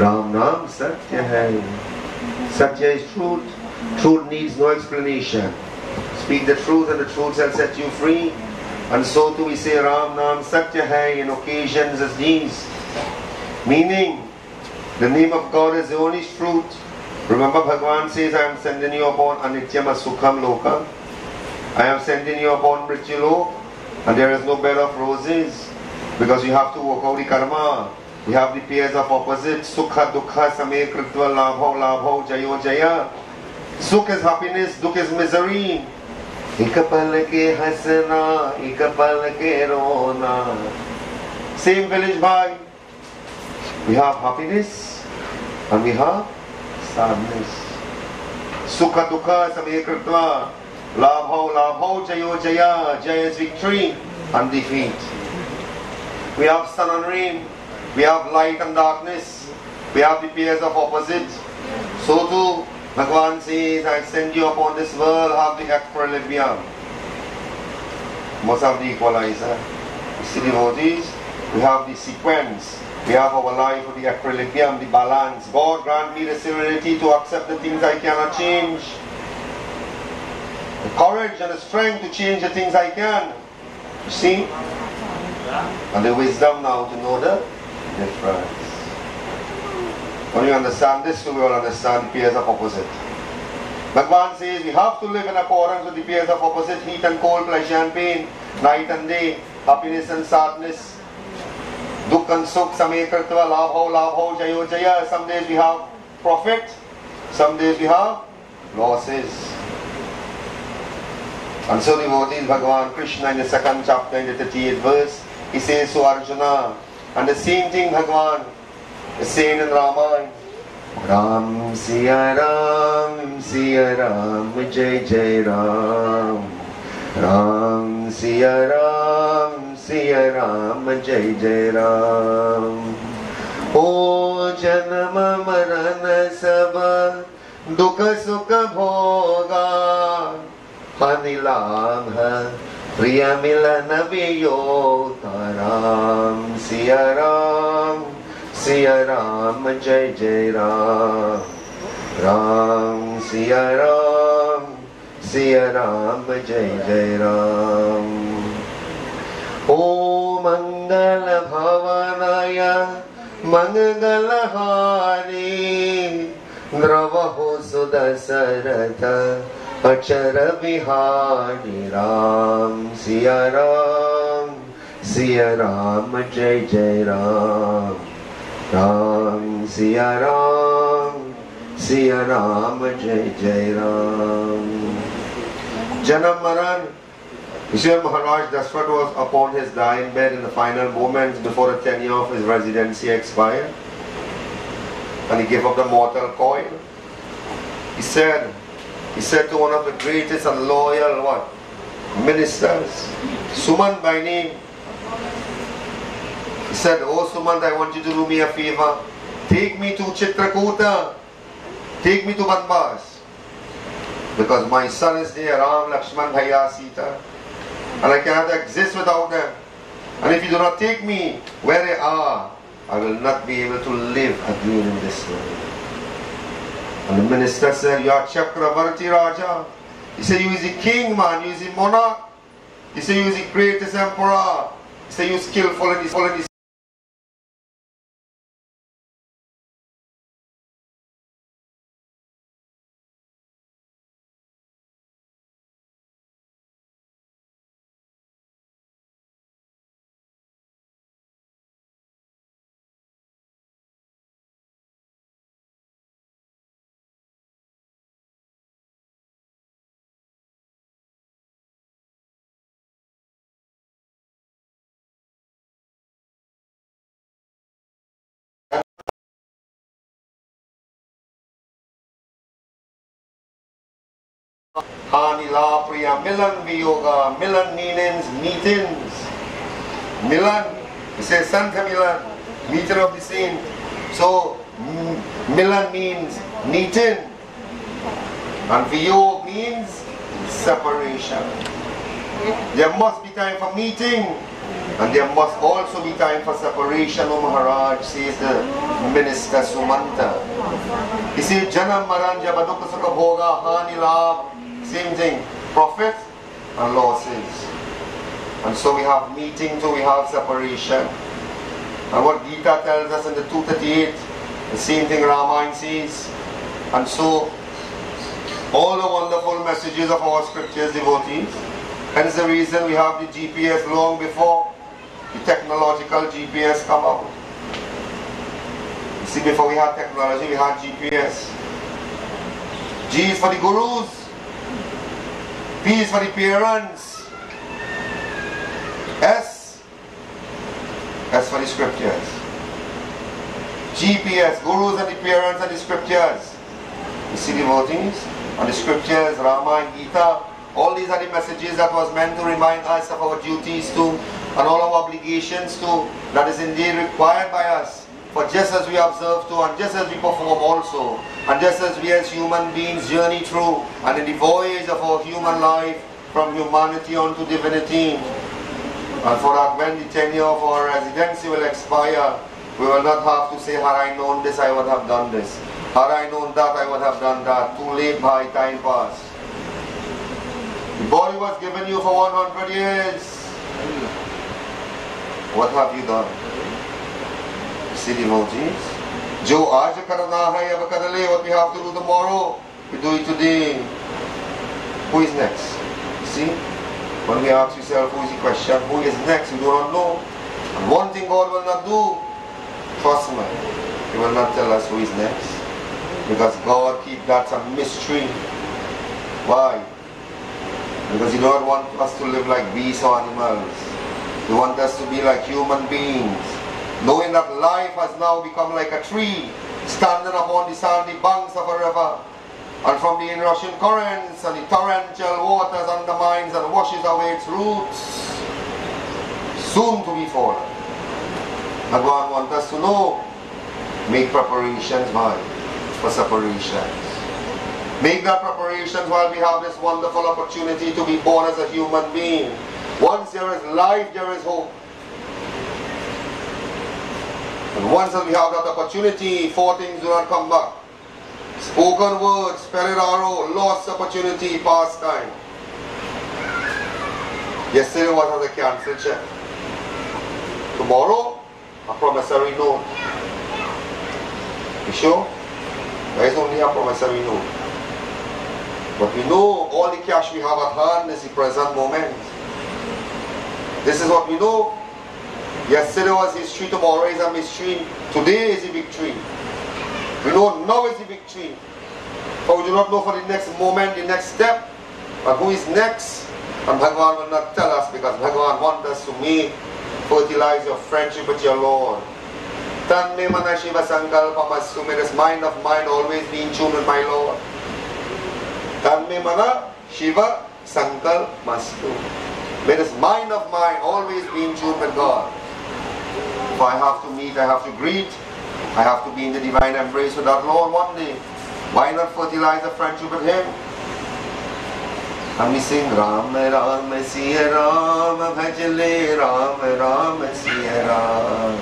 राम नाम सत्य है सत्य is truth truth needs no explanation speak the truth and the truth shall set you free and so too we say Ram Nam Satya Hai in occasions as these. Meaning, the name of God is the only truth. Remember Bhagavan says, I am sending you upon Anityam Sukham Loka. I am sending you upon Mrityulok. And there is no bed of roses. Because you have to work out the karma. You have the pairs of opposites. Sukha, Dukha, Same, Kritva, Labho, Labho, Jayo, Jaya. Sukh is happiness, Dukh is misery. एक पल के हंसना एक पल के रोना same village भाई we have happiness and we have sadness sukha dukha same kritva labho labho jayo jaya jaya is victory and defeat we have sun and rain we have light and darkness we have the pairs of opposite so too Bhagavan says, I send you upon this world, have the equilibrium. Must have the equalizer. You see devotees, we have the sequence. We have our life with the equilibrium, the balance. God grant me the serenity to accept the things I cannot change. The courage and the strength to change the things I can. You see? And the wisdom now to know the difference. When you understand this, you will understand pairs of opposite. Bhagavan says we have to live in accordance with the pairs of opposite, heat and cold, pleasure and pain, night and day, happiness and sadness, dukh and sukh, same kritva, labho, labho, jayo, jaya. Some days we have profit, some days we have losses. And so devotees, Bhagavan Krishna in the second chapter, in the 38th verse, he says to Arjuna, and the same thing Bhagavan सेन रामायण राम सिया राम सिया राम जय जय राम राम सिया राम सिया राम जय जय राम ओ जन्म मरण सब दुख सुख भोगा हनि लाभ प्रिय मिलन वियोग राम सिया राम सिया राम, जय जय राम। राम सिया राम सिया राम, जय जय राम। ओ मंगल भवनाय मंगलहारी द्रवहो सुदशरथ अचर बिहारी। राम सिया राम सिया राम, जय जय Ram. Ram Siya Ram Siya Ram Jai Jai Ram Janam Maran Vishnu Maharaj Dashrath was upon his dying bed in the final moments before the tenure of his residency expired and he gave up the mortal coil. He said, he said to one of the greatest and loyal what? Ministers, Suman by name, he said, Oh Sumant, I want you to do me a favor. Take me to Chitrakuta. Take me to Banbas. Because my son is there, Ram, Lakshman, Bhaiya, Sita. And I cannot exist without them. And if you do not take me where they are, I will not be able to live again in this world. And the minister said, You are Chakravarti Raja. He said, You is a king, man. You is a monarch. He said, You is the greatest emperor. He said, You skillful in this, Hanila Priya Milan Viyoga, Milan meanings meetings. Milan, he says Santa Milan, meeting of the saint. So Milan means meeting. And Viyog means separation. There must be time for meeting. And there must also be time for separation, O Maharaj, says the minister Sumanta. He says, Janam Maranja Badukha Sakabhoga Hani Lab, same thing, profit and losses. And so we have meeting, so we have separation. And what Gita tells us in the 238, the same thing Ramayana says. And so all the wonderful messages of our scriptures, devotees. Hence the reason we have the GPS long before the technological GPS come out. See, before we had technology, we had GPS. G is for the gurus. P is for the parents. S, S for the scriptures. GPS, gurus and the parents and the scriptures. You see the devotees? And the scriptures, Rama and Gita, all these are the messages that was meant to remind us of our duties to and all our obligations to that is indeed required by us. For just as we observe to and just as we perform also, and just as we as human beings journey through and in the voyage of our human life from humanity unto divinity, and for that when the tenure of our residency will expire, we will not have to say, had I known this, I would have done this. Had I known that, I would have done that. Too late by time passed. The body was given you for 100 years. What have you done? See devotees? Jo aaj karna hai ab. What we have to do tomorrow, we do it today. Who is next? See? When we ask yourself who is the question, who is next, you do not know. And one thing God will not do, trust me, He will not tell us who is next. Because God keep that a mystery. Why? Because He don't want us to live like beasts or animals. He wants us to be like human beings. Knowing that life has now become like a tree standing upon the sandy banks of a river. And from the inrushing currents and the torrential waters undermines and washes away its roots. Soon to be fallen. Bhagavan wants us to know. Make preparations, why? For separations. Make that preparations while we have this wonderful opportunity to be born as a human being. Once there is life, there is hope. Once that we have that opportunity, four things do not come back. Spoken words, spelled arrow, lost opportunity, past time. Yesterday was a cancelled check. Tomorrow, a promissory note. You sure? There is only a promissory note. But we know all the cash we have at hand is the present moment. This is what we know. Yesterday was history, tomorrow is a mystery, today is the victory. We know now is the victory. But we do not know for the next moment, the next step, and who is next. And Bhagavan will not tell us because Bhagavan wants us to make, fertilize your friendship with your Lord. Tan me mana Shiva Sankalpa Masu, may this mind of mine always be in tune with my Lord. Tan me mana Shiva Sankal Mastu. May this mind of mine always be in tune with God. For I have to meet, I have to greet, I have to be in the divine embrace with that Lord one day. Why not fertilize a friendship with Him? And we sing Ram Ram Siya Ram Bhajale Ram Ram Siya Ram.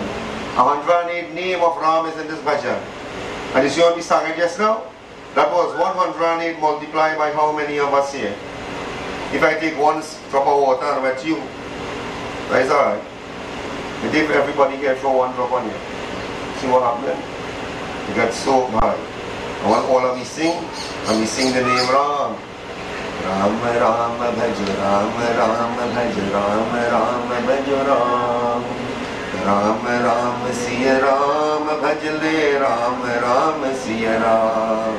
A hundred and eight name of Ram is in this bhajan. And you see what we sang it just now? That was 108 multiplied by how many of us here? If I take one drop of water and wet you, that is alright. But if everybody here throw one drop on you, see what happens? You get so high. I want all of you sing, and we sing the name Ram. Ram Ram Bhaj Ram Ram Bhaj Ram Ram Bhaj Ram. Ram Ram Siya Ram Bhaj Le Ram Ram Siya Ram.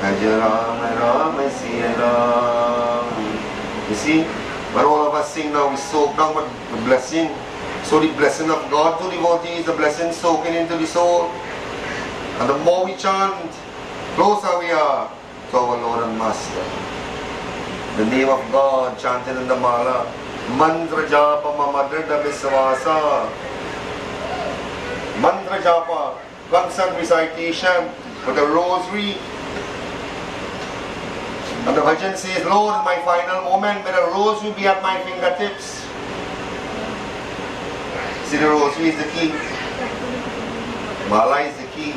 Bhaj Ram Ram Siya Ram. You see, when all of us sing now, we soak down with the blessing. So the blessing of God to devotees, the blessing soaking into the soul. And the more we chant, closer we are to our Lord and Master. The name of God chanted in the mala. Mantra japa mamadrida visvasa. Mantra japa, constant recitation with the rosary. And the bhajan says, Lord, my final moment, may the will be at my fingertips. See, the rosary is the key. Mala is the key.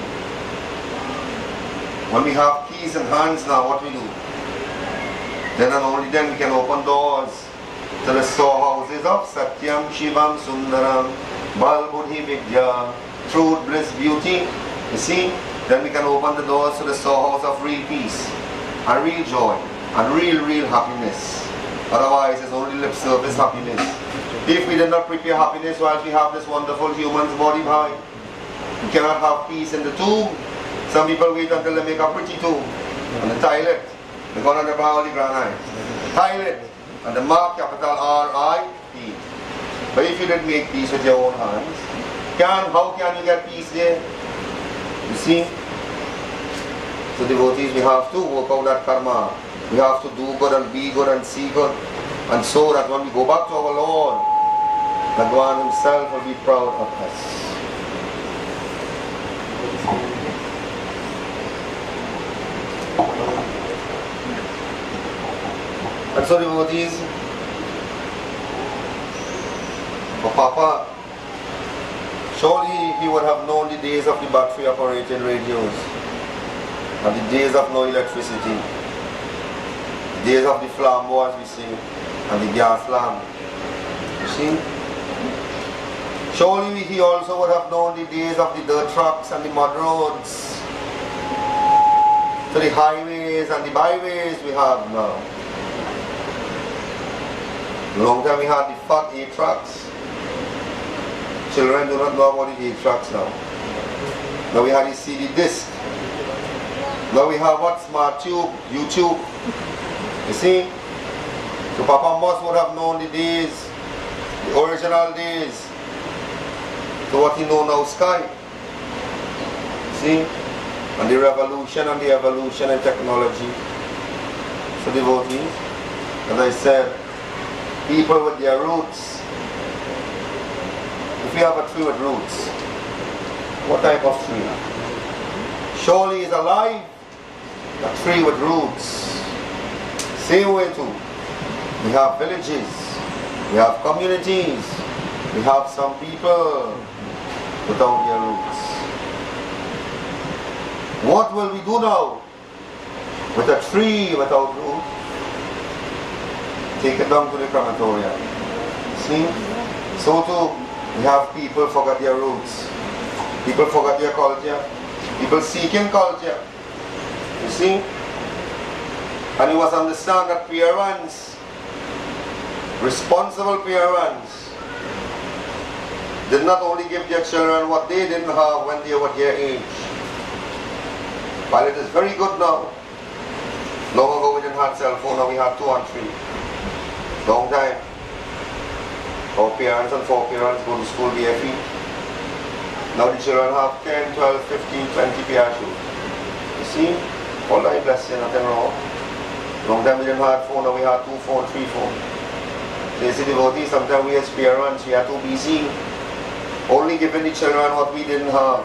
When we have keys in hands now, what we do? Then and only then we can open doors to the storehouses of Satyam, Shivam, Sundaram, Bal, Buddhi, Vidya, truth, bliss, beauty. You see? Then we can open the doors to the storehouse of real peace and real joy and real, real happiness. Otherwise, it's only lip service happiness. If we did not prepare happiness while we have this wonderful human's body we cannot have peace in the tomb. Some people wait until they make a pretty tomb and the toilet. They go on the Bahali granite. Toilet and the mark capital R-I-P. But if you didn't make peace with your own hands, can how can you get peace there? You see? So devotees, we have to work out that karma. We have to do good and be good and see good. And so that when we go back to our Lord, Bhagwan himself will be proud of us. And so devotees, for Papa, surely he would have known the days of the battery operated radios and the days of no electricity, the days of the flambeau as we say, and the gas lamp. You see? Surely he also would have known the days of the dirt trucks and the mud roads, to the highways and the byways we have now. Long time we had the fat eight tracks. Children do not know about the eight tracks now. Now we have the CD disc. Now we have what? Smart tube, YouTube. You see? So Papa Moss would have known the days, the original days, to what he know now Skype. See? And the revolution and the evolution in technology. So devotees, as I said, people with their roots. If we have a tree with roots, what type of tree? Surely is alive, a tree with roots. Same way too. We have villages, we have communities, we have some people without their roots. What will we do now with a tree without roots? take it down to the crematorium. See? So too, we have people forget their roots. People forget their culture. People seeking culture. You see? And you must understand that parents, responsible parents, did not only give their children what they didn't have when they were their age. While it is very good now, long ago we didn't have cell phone, now we have two and three. Long time. Our parents and foreparents go to school BFE. Now the children have 10, 12, 15, 20 pair shoes. You see? Allah bless you, nothing wrong. Long time we didn't have phone, now we have two phone, three phone. They say devotees, sometimes we as parents, we are too busy. Only giving the children what we didn't have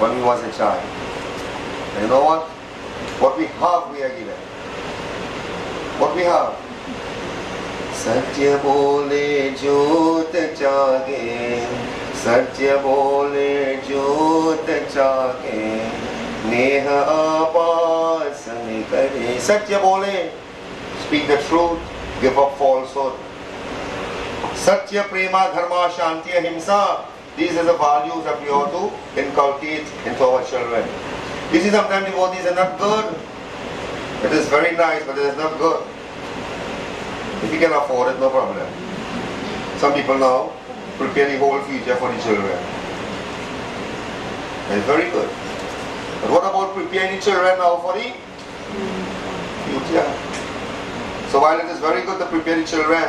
when we was a child. And you know what? What we have, we are given. What we have. सत्य बोले ज्योत जागे सत्य बोले ज्योत जागे नेह आपास में करे सत्य बोले speak the truth give up falsehood satya prema dharma shanti ahimsa these are the values that we ought to inculcate into our children you see sometimes devotees are not good it is very nice but it is not good if you can afford it, no problem. Some people now prepare the whole future for the children. It's very good. But what about preparing the children now for the future? So while it is very good to prepare the children,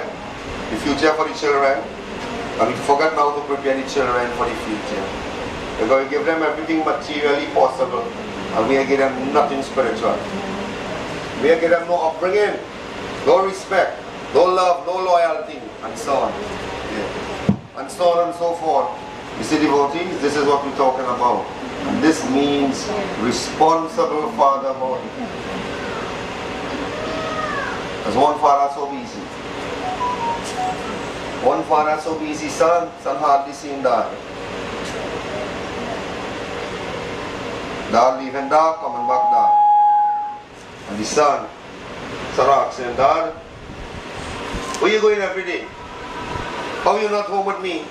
the future for the children, and we forget now to prepare the children for the future. Going to give them everything materially possible, and we giving them nothing spiritual. We giving them no upbringing. no respect, no love, no loyalty, and so on. Yeah. And so on and so forth. You see, devotees, this is what we're talking about. And this means responsible fatherhood. There's one father so busy. One father so busy, son, son hardly seen dad. Dad leaving dad, coming back dad. And the son, son asking dad, where you going every day? Oh, how you not home with me?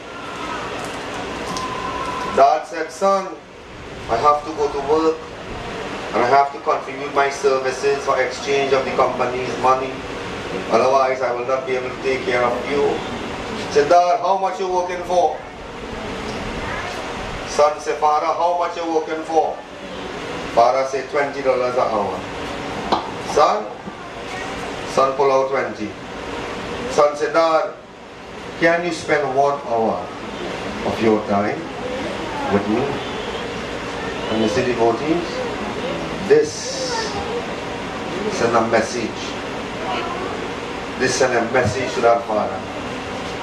Dad said, son, I have to go to work and I have to contribute my services for exchange of the company's money. Otherwise, I will not be able to take care of you. Said, Dad, how much you working for? Son said, Father, how much you working for? Father said, $20 an hour. Son? Son pull out 20. Son said, Dad, can you spend one hour of your time with me? And you see devotees, this send a message. This send a message to that father.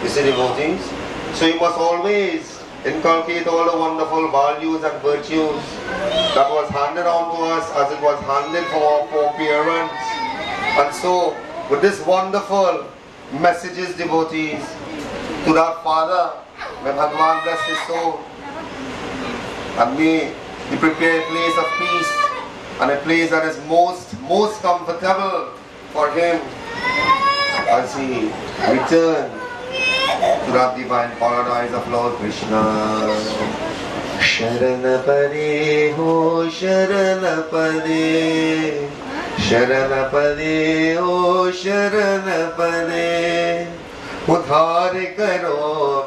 You see devotees? So you must always inculcate all the wonderful values and virtues that was handed on to us as it was handed for our foreparents. And so, with this wonderful messages, devotees, to that father, may Bhagavan bless his soul, and may he prepare a place of peace and a place that is most, most comfortable for him. As he return to that divine paradise of Lord Krishna. Sharanapade ho Sharanapade Sharanapade ho Sharanapade उद्धार करो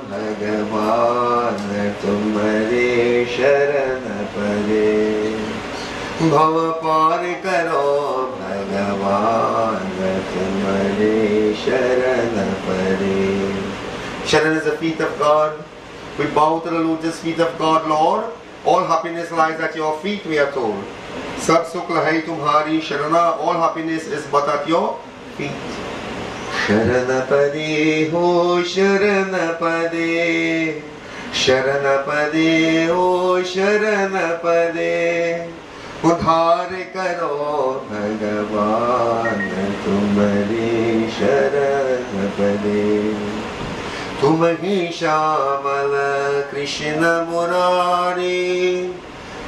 भगवान तुम्हारे शरण परे भव पार करो भगवान तुम्हारे शरण परे Sharan is the feet of God. We bow to the lotus feet of God, Lord. All happiness lies at your feet, we are told. Sab sukla hai tumhari sharana. All happiness is but at your feet. शरणपदे हो शरणपदे। शरणपदे हो शरणपदे। उधार करो भगवान् तुमरे शरणपदे। तुम तुमहि श्यामल कृष्ण मुरारी।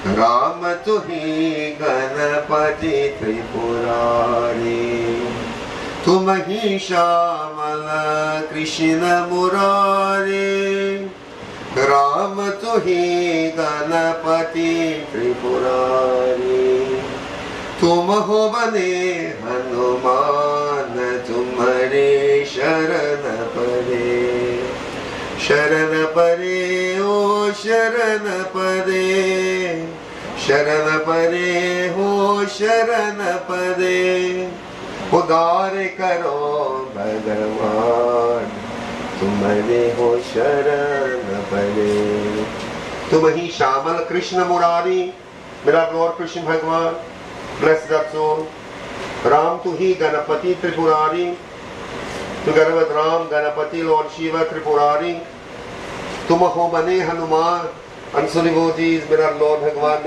राम तुहि गणपति त्रिपुरारी। तुम ही श्यामल कृष्ण मुरारी। राम तुही गणपति त्रिपुरारी। तुम हो बने हनुमान तुम्हारे शरण परे। शरण परे ओ शरण परे। शरण परे हो शरण परे उदार करो भगवान। तुम्हारे हो शरण बने। तुम ही श्यामल कृष्ण मुरारी मेरा गौर कृष्ण भगवान। ब्लेस सोल राम तू ही गणपति त्रिपुरारी। तू गणपत राम गणपति लॉर्ड शिव त्रिपुरारी। तुम हो बने हनुमान। And मेरा Bodhi भगवान मेरा Lord Bhagwan,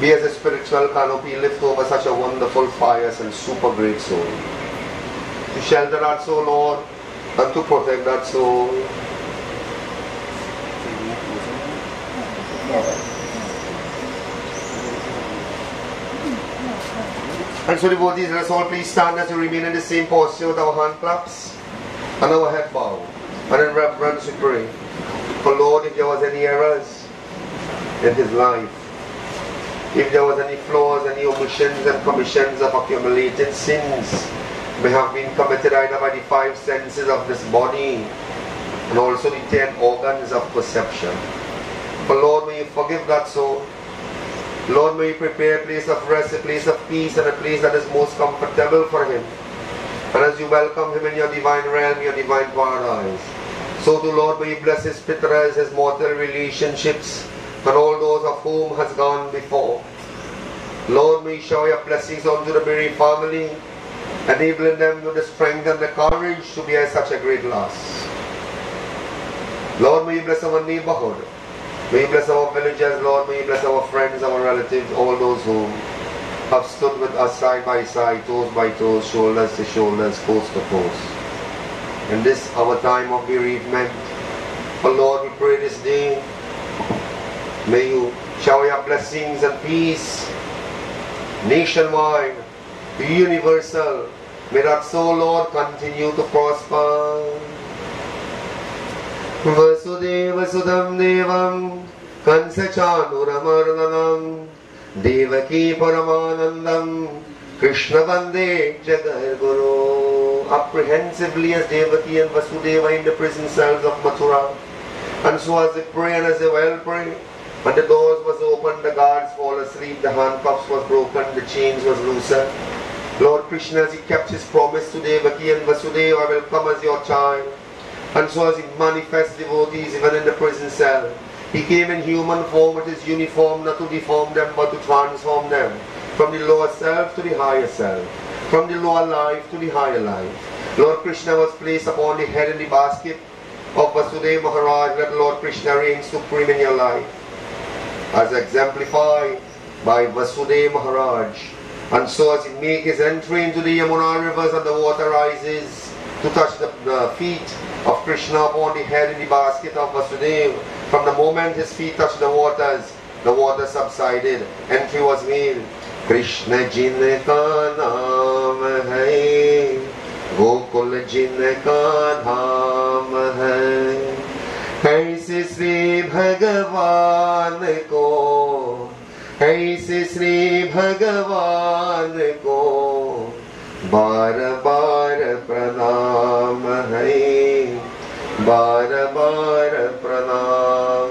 be as a spiritual canopy lift over such a wonderful, pious and super great soul. To shelter that soul, Lord, and to protect that soul. And so devotees, let us all please stand as we remain in the same posture with our hand claps and our head bowed. And in reverence we pray. For Lord, if there was any errors in his life, if there was any flaws, any omissions and commissions of accumulated sins may have been committed either by the five senses of this body and also the ten organs of perception. For Lord, may you forgive that soul. Lord, may you prepare a place of rest, a place of peace, and a place that is most comfortable for him. And as you welcome him in your divine realm, your divine paradise, so too, Lord, may you bless his pitras, his mortal relationships, and all those of whom has gone before. Lord, may you shower your blessings onto the Berry family, enabling them with the strength and the courage to bear such a great loss. Lord, may you bless our neighborhood. May you bless our villagers, Lord. May you bless our friends, our relatives, all those who have stood with us side by side, toes by toes, shoulders to shoulders, coast to coast. In this our time of bereavement, oh Lord, we pray this day, May you shower your blessings and peace nationwide, universal. May that soul, Lord, continue to prosper. Vasudeva Sudam Devam Kansachanuramardhanam Devaki Paramanandam Krishna Vande Jagarguru Apprehensively as Devaki and Vasudeva in the prison cells of Mathura and so as they pray and as they well pray when the doors was opened, the guards fall asleep, the handcuffs was broken, the chains was loosened. Lord Krishna, as he kept his promise to Devaki and Vasudeva, I will come as your child. And so as he manifests devotees even in the prison cell, he came in human form with his uniform not to deform them but to transform them from the lower self to the higher self, from the lower life to the higher life. Lord Krishna was placed upon the head in the basket of Vasudeva Maharaj, let Lord Krishna reign supreme in your life, as exemplified by Vasudeva Maharaj. And so as he make his entry into the Yamuna rivers and the water rises to touch the, the feet of Krishna upon the head in the basket of Vasudeva, from the moment his feet touched the waters, the water subsided, entry was made. Krishna जिनका नाम है गोकुल जिनका धाम है ऐसे श्री भगवान को ऐसे श्री भगवान को बार बार प्रणाम है बार बार प्रणाम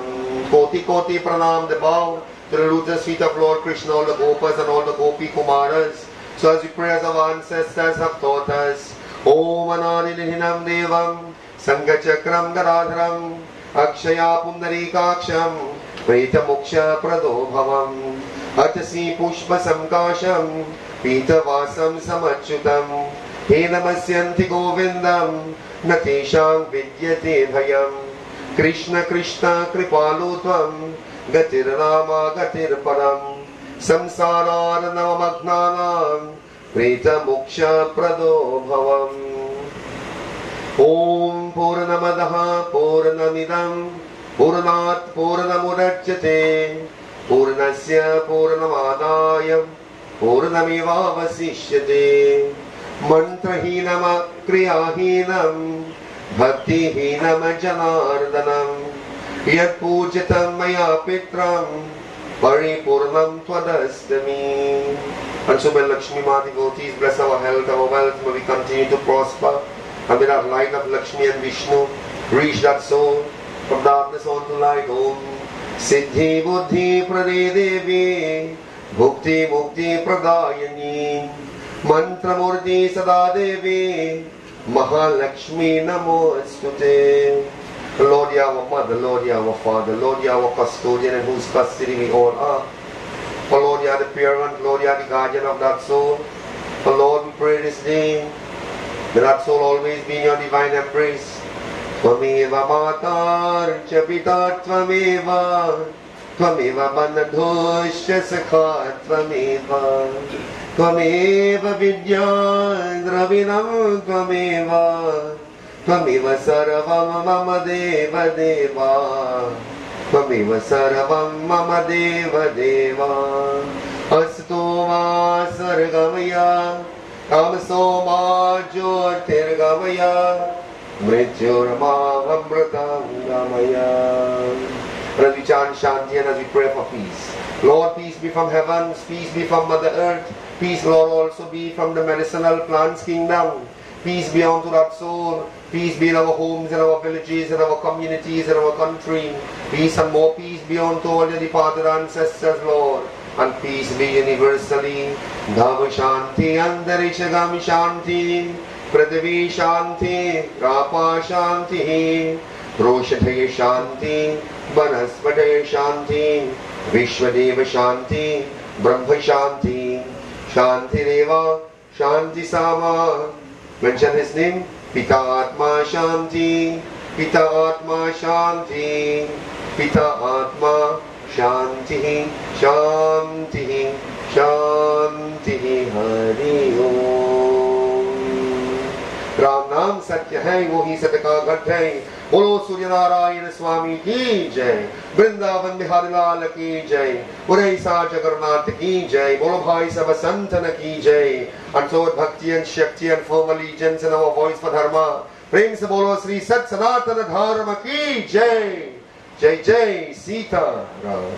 कोटि कोटि प्रणाम bow to the lotus feet of Lord Krishna, all the Gopas and all the Gopi Kumaras. So as we pray as our ancestors have taught us, Om Ananihinam Devam, Sangachakram Garadharam, अक्षया पुंडरीकाक्षम प्रेतमोक्ष प्रदो भवम् अतसी पुष्पसङ्काशम् पीतवासं समच्युतम् हे नमस्यन्ति गोविन्दम् न तेषां विद्यते भयम् कृष्ण कृष्ण कृपालो त्वम् गतिर्नामा गतिर्परम् संसारार्णवमग्नानाम् प्रेतमोक्ष प्रदो भवम् ॐ पूर्णमदः पूर्णमिदम् पूर्णात् पूर्णमुदच्यते पूर्णस्य पूर्णमादाय पूर्णमेवावशिष्यते मन्त्रहीनम क्रियाहीनम् भक्तिहीनम जनार्दनम् यत्पूजितं मया पित्रं परिपूर्णं त्वदस्तमी And so may Lakshmi Ma devotees bless our health, our wealth, may we continue. And may that light of Lakshmi and Vishnu reach that soul from darkness on to light. Om Siddhi Buddhi Prade Devi Bhukti Mukti Pradayani Mantramurti Sada Devi Mahalakshmi Namostute Lord, you are our mother, Lord, you our father, Lord, you our custodian in whose custody we all are. Oh Lord, the parent, Lord, you the guardian of that soul. Oh Lord, we pray this day, May soul always be in your divine embrace. Twameva matar cha pita Twameva Twameva bandhosya sakha Twameva Twameva vidya dravinam Twameva Twameva sarvam mama deva deva. Twameva sarvam deva deva. Astu va sargamaya मा ज्योतिर्गमय मृत्युर्मामृतं गमय As we chant Shanti and as we pray for peace. Lord, peace be from heavens, peace be from Mother Earth, peace, Lord, also be from the medicinal plants kingdom. Peace be unto that soul. Peace be in our homes, in our villages, in our communities, in our country. Peace and more peace be unto all the departed ancestors, Lord. And peace be universally. Dham Shanti, Antarishagam Shanti, Prithvi Shanti, Rapa Shanti, Roshadaya Shanti, Vanaspataya Shanti, Vishwadeva Shanti, Brahma Shanti, Shanti Deva, Shanti Sama. Mention his name. Pita Atma Shanti. Pita Atma Shanti. Pita Atma Shanti. Shanti. Shanti. Hari Om. Ram नाम सत्य है, वो ही सत्य का घट है बोलो सूर्य नारायण स्वामी की जय वृंदावन बिहारी लाल की जय उड़ीसा जगन्नाथ की जय बोलो भाई सब संतन की जय and भक्ति firm allegiance in our voice for dharma प्रेम से बोलो श्री सत सनातन धर्म की जय Jai Jai Sita Ram.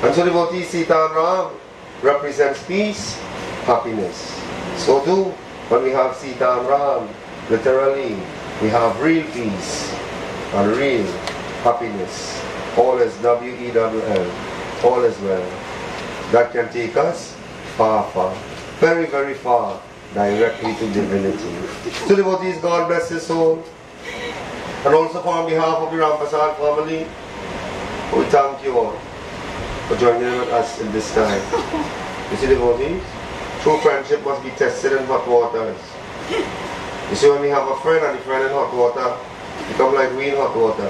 Anjali Devotee Sita Ram represents peace, happiness. So too, when we have Sita Ram, literally, we have real peace and real happiness. All is W-E-W-L. All is well. That can take us far, far. Very, very far. Directly to divinity. So devotees, God bless his soul. And also on behalf of the Rampersad family, we thank you all for joining with us in this time. You see devotees true friendship must be tested in hot waters. You see when we have a friend and a friend in hot water become like we in hot water.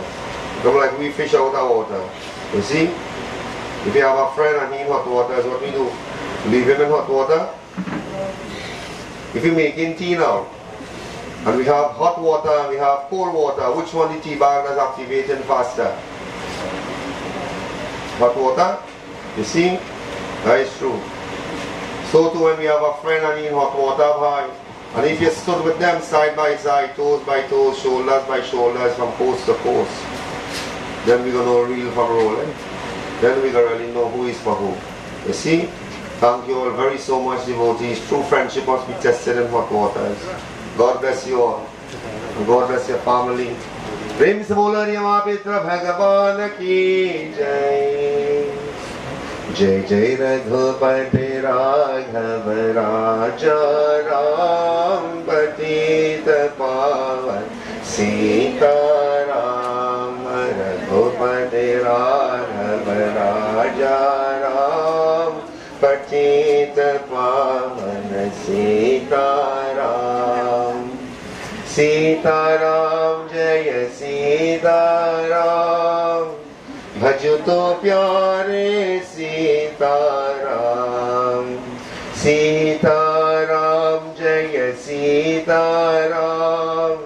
Become like we fish out of water. You see? If you have a friend and he in hot water is what we do. Leave him in hot water. If you're making tea now, and we have hot water and we have cold water, which one the tea bag is activating faster? Hot water? You see? That is true. So too when we have a friend and in hot water, boy, and if you stood with them side by side, toes by toes, shoulders by shoulders, from coast to coast, then we're going to reel from rolling. Eh? Then we're going to really know who is for who. You see? Thank you all very so much, devotees. True friendship must be tested in hot waters. God bless you all. And God bless your family. प्रेम से बोलो रिमा पित्र भगवान की जय। जय जय रघुपति राघव राजा, राम पतित पावन। सीता राम, रघुपति राघव राजा, राम पतित पावन। सीता राम सीताराम जय सीताराम। भज तो प्यारे सीताराम। सीताराम, जय सीताराम।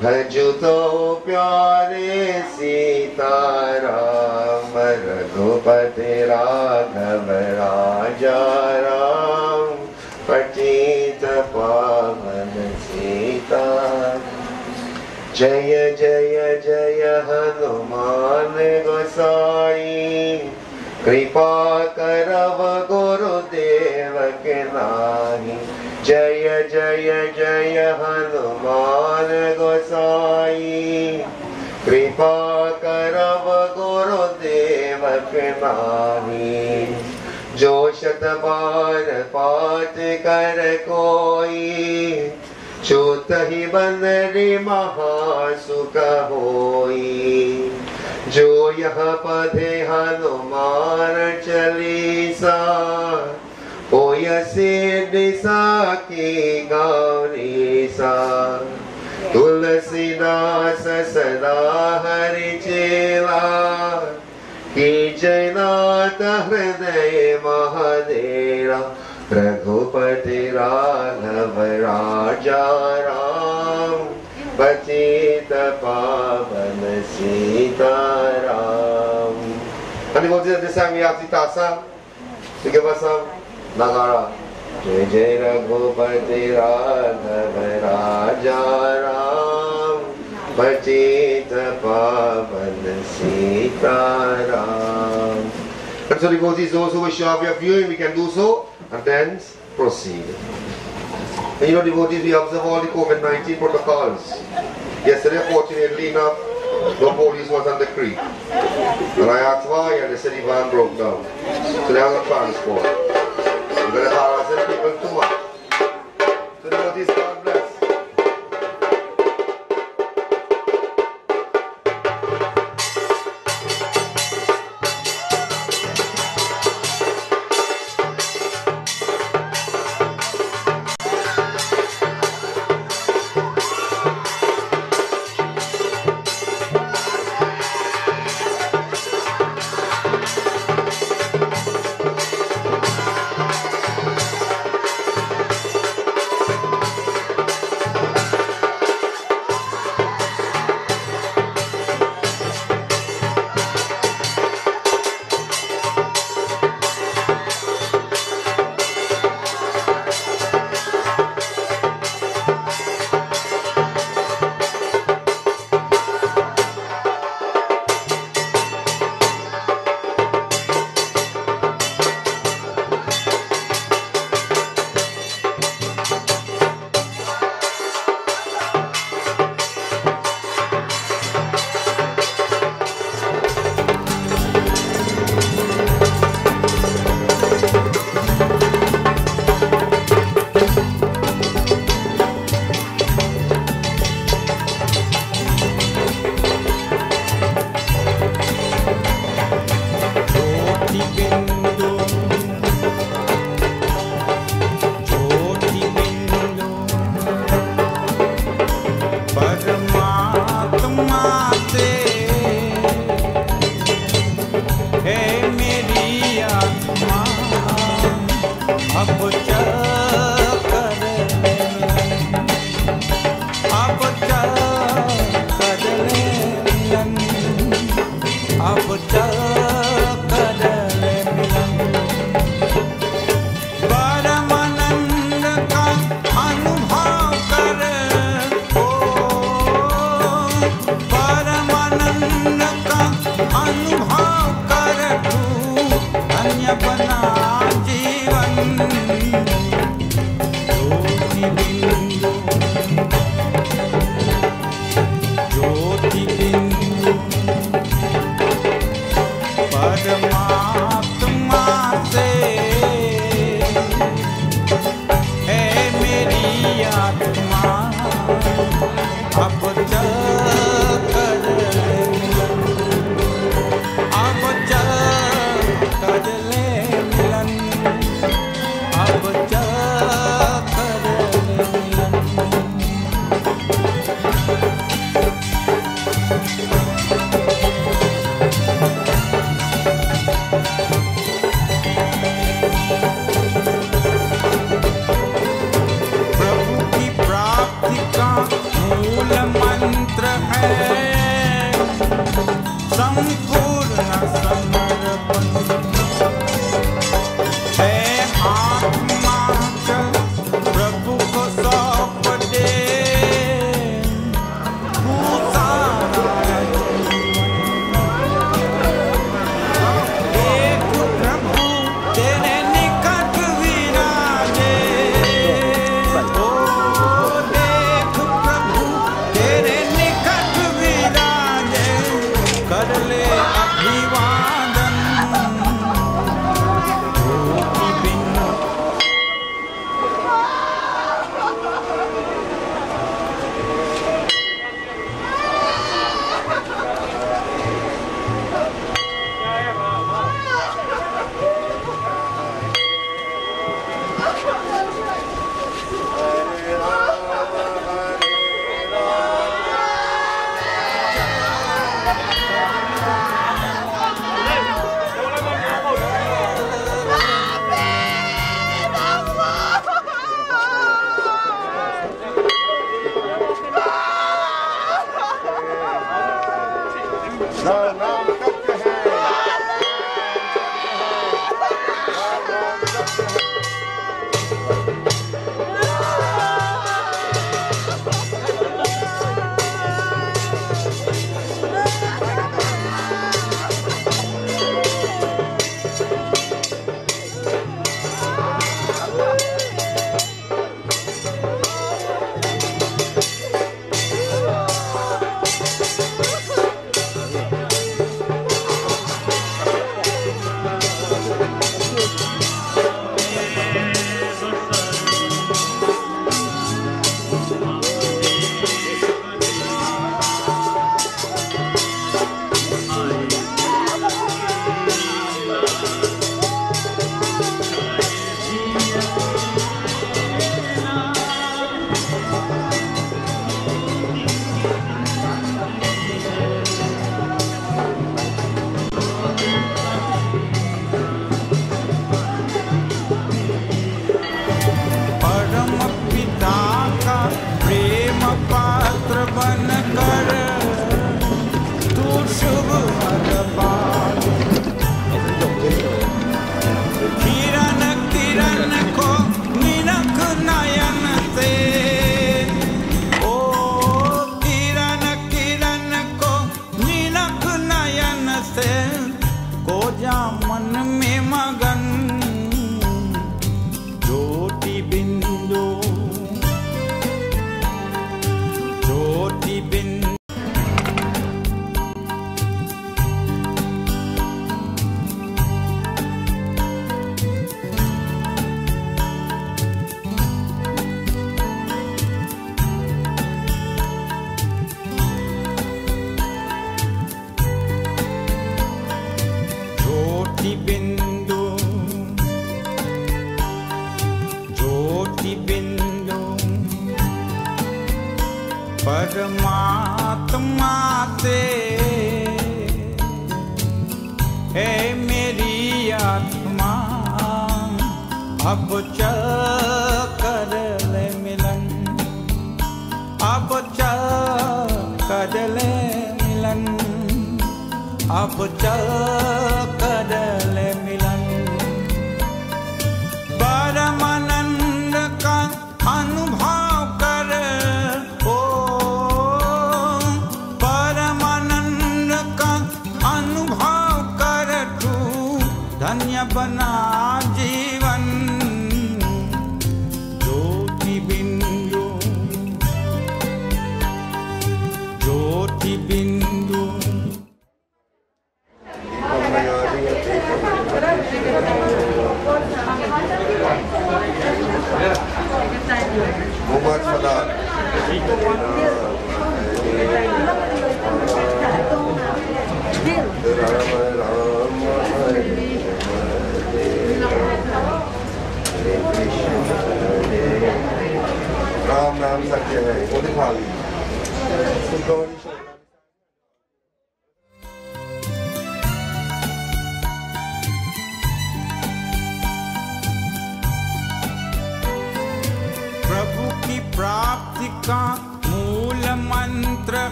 भज तो प्यारे सीताराम। रघुपति राघव राजा राम। जय जय जय हनुमान गोसाई। कृपा करव गुरुदेव के नाही जय जय जय हनुमान गोसाई। कृपा करव गुरुदेव के नाही जो शत बार पाठ कर कोई। चूत ही बनरी महासुख होई। जो यह पधे हनुमान चलीसा होय सिद्धिसा की गौरीसा। तुलसीदास सदा हरि चेला, की जयनाथ हृदय महादेवा। रघुपति राघव राजा राम पतित पावन Sitaram And the at this time we have the to give us some Nagara. जय जय रघुपति राघव राजा राम पतित पावन Sitaram And so devotees, those who wish to have your viewing, we can do so and then proceed. And you know devotees, we observe all the COVID-19 protocols. Yesterday, fortunately enough, no police was on the creek. And I asked why, and they said the van broke down. So they have no transport. We're going to harass people too much. So devotees, God bless.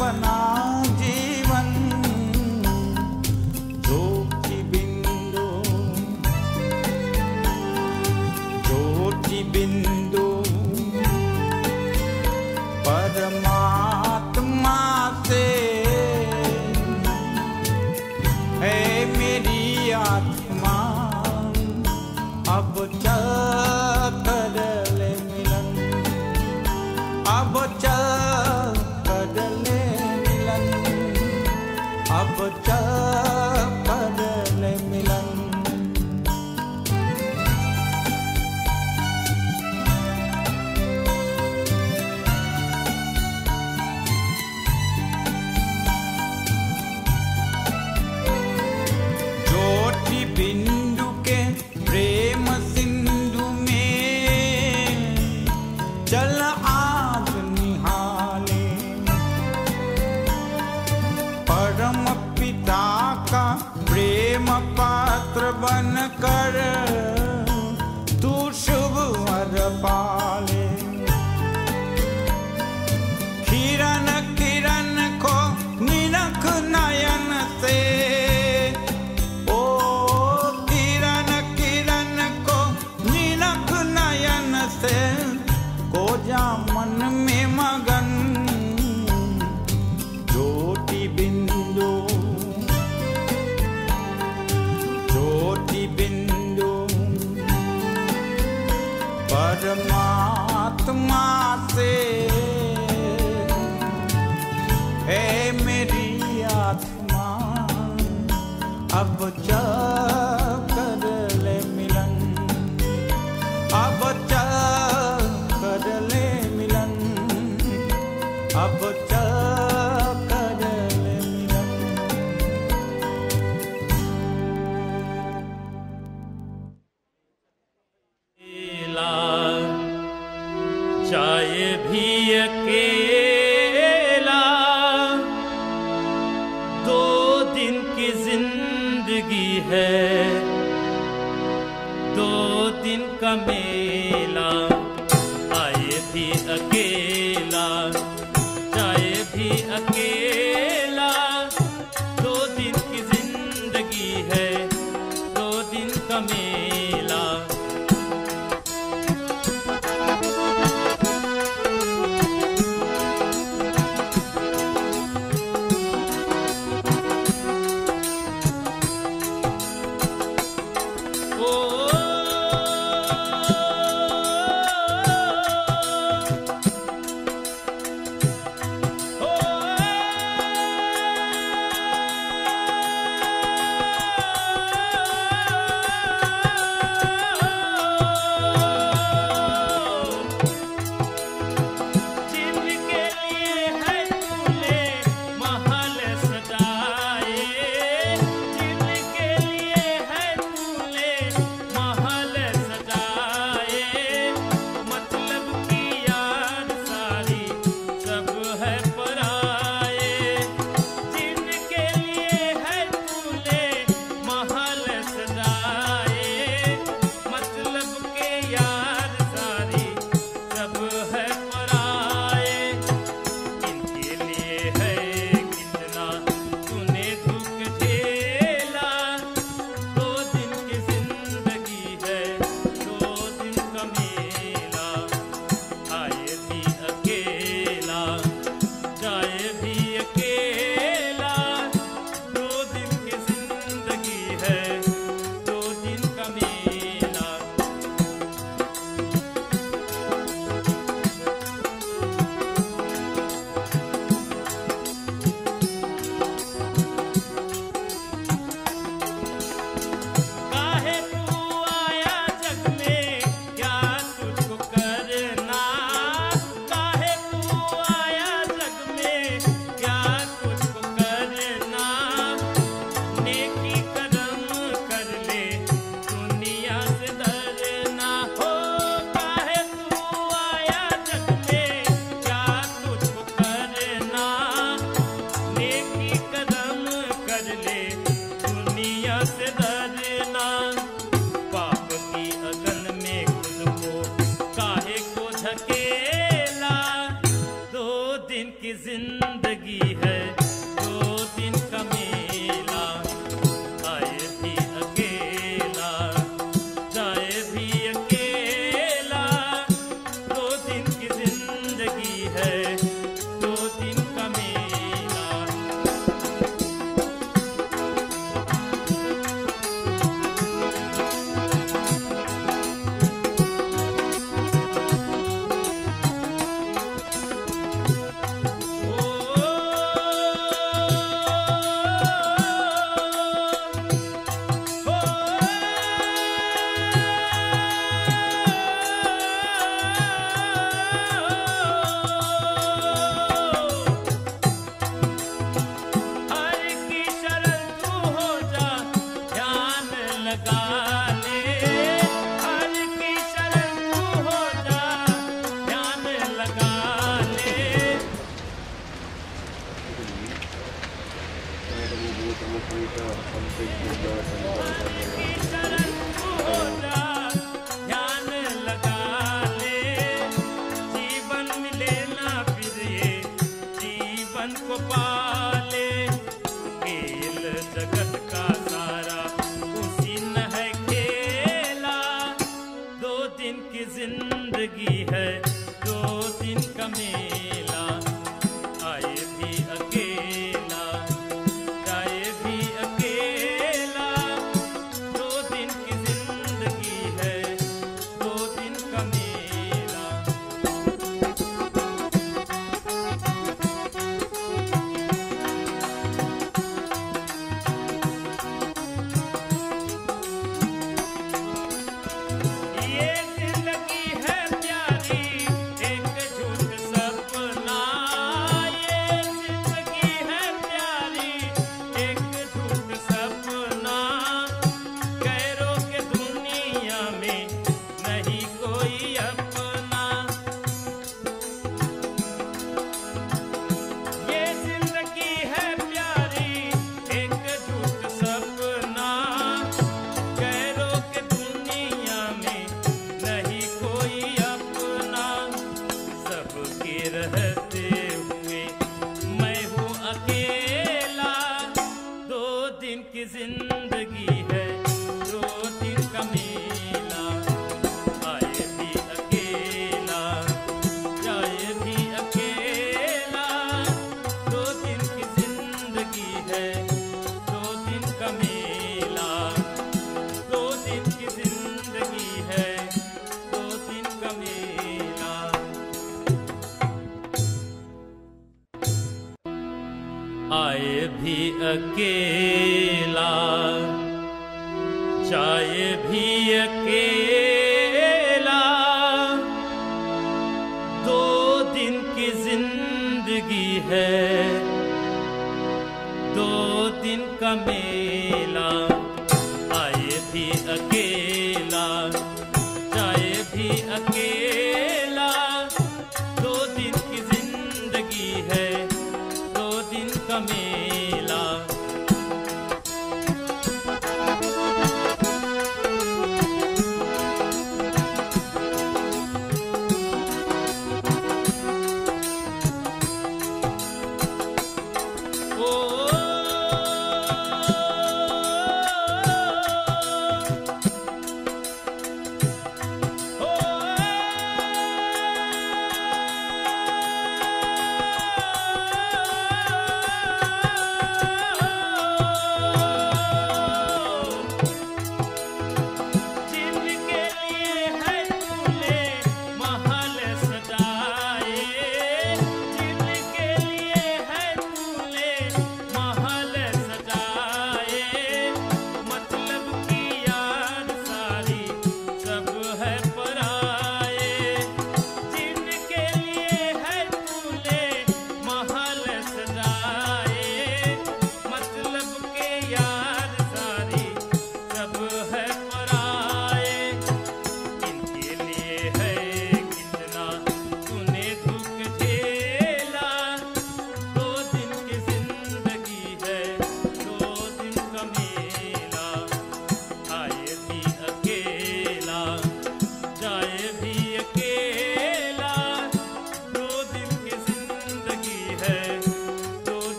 बना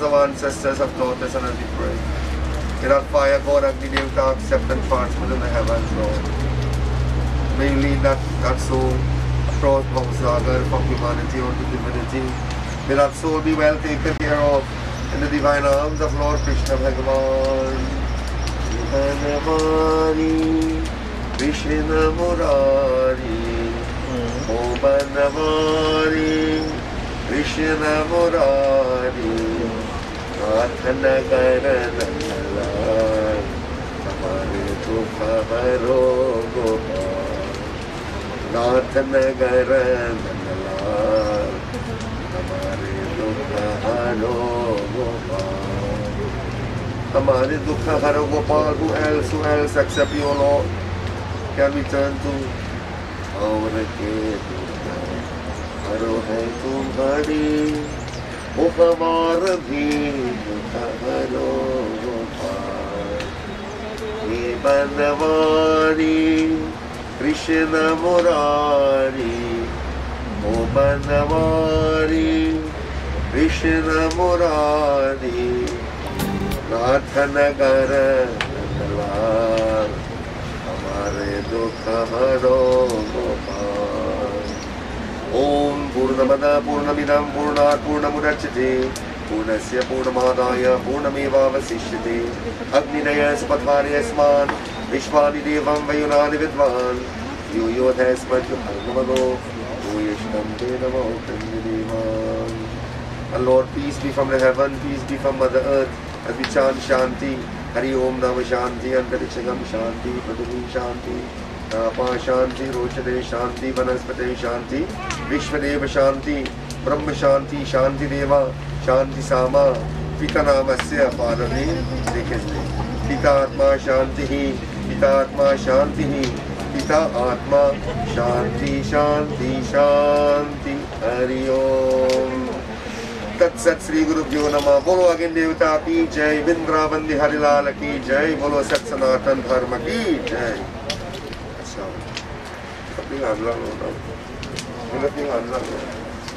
elders of ancestors have taught us and as we pray. in our fire, God, that we live to accept and transmit in the heavens, Lord. May you lead that, that soul across Bhavasagar from humanity unto divinity. May that soul be well taken care of in the divine arms of Lord Krishna Bhagavan. Bhanavani Krishna Murari O Bhanavani Murari प्रार्थन करन लाय हमारे नाथ नगर हमारे दुख हरो गोपाल हमारे दुख हरो Gopal who else who else except you Lord can we turn to और के हरो है तुम्हारी उपमार भी। பவனவாணி கிருஷ்ண முராரி மோபனவாரி கிருஷ்ண முராரி நாத்தனகர हमारे दुख हरो गोपाल ओम पूर्णमद पूर्णमिदं पूर्णात् पूर्णमुदच्यते पूर्णस्य पूर्णमादाय पूर्णमेवावशिष्यते अग्निनय स्पत्वारि अस्मान् विश्वानि देवं विद्वान् यो योधस्मद्युभर्गमगो भूयिष्ठं ते नमो कन्यदेवान् And Lord, peace be from the heaven, peace be from Mother Earth, as we chant Shanti, Hari Om Nama Shanti, Antarikshagam Shanti, Pradhumi Shanti, Napa Shanti, Rochade Shanti, Vanaspate Shanti, Vishwadeva Shanti, ब्रह्म शांति शांति देवा, शांति सामा। पिता नाम से पार्वती लिखते पिता आत्मा शांति ही, पिता आत्मा शांति ही, पिता आत्मा शांति शांति शांति। हरि ओम। तत्सत श्री गुरुभ्यो नमः। बोलो अगिन देवता की जय। बिंद्राबंदी हरिलाल की जय। बोलो सत सनातन धर्म की जय। अच्छा। अपनी हाजला होना अपनी हाजला होना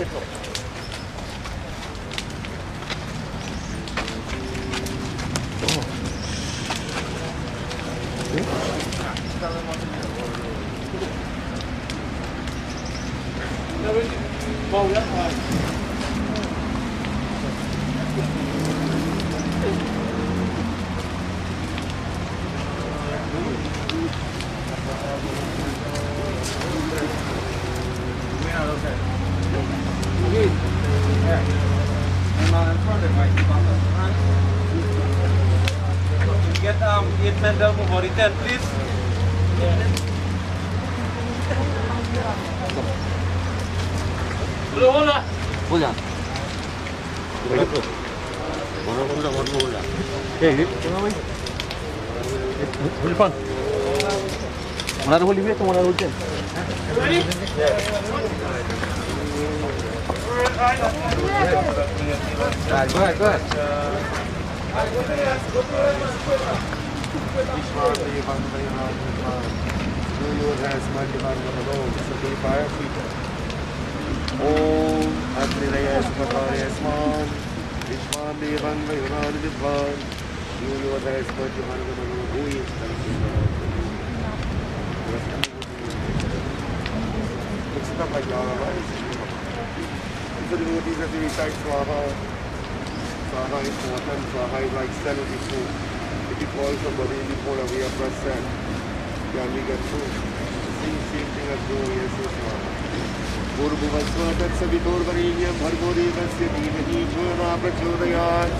Wala Slava, instead of all these every say Slava, Slava is important, Slava is like send before. If you call somebody, if you call a way press send, yeah, we get through. Same, same thing as go, yes, yes, Slava. पूर्व वस्वातत् सवितोर्वरेण्यं भर्गोरेवस्य धीमहि जो न प्रचोदयात्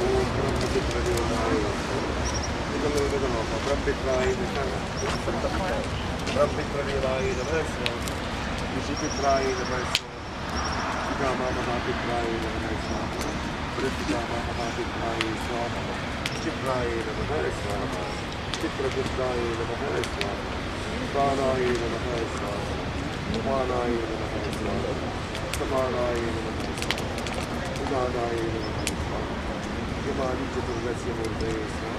ओम ब्रह्मचित्रदेवाय नमः ऋषिपित्राय नमः पितामा महापित्राय नमः स्वाहा वृद्धिकामा महापित्राय स्वाहा चित्राय नमः स्वाहा चित्रपुत्राय नमः स्वाहा प्राणाय नमः स्वाहा उमानाय नमः स्वाहा समानाय नमः स्वाहा उदानाय नमः स्वाहा यमानि चतुर्दस्य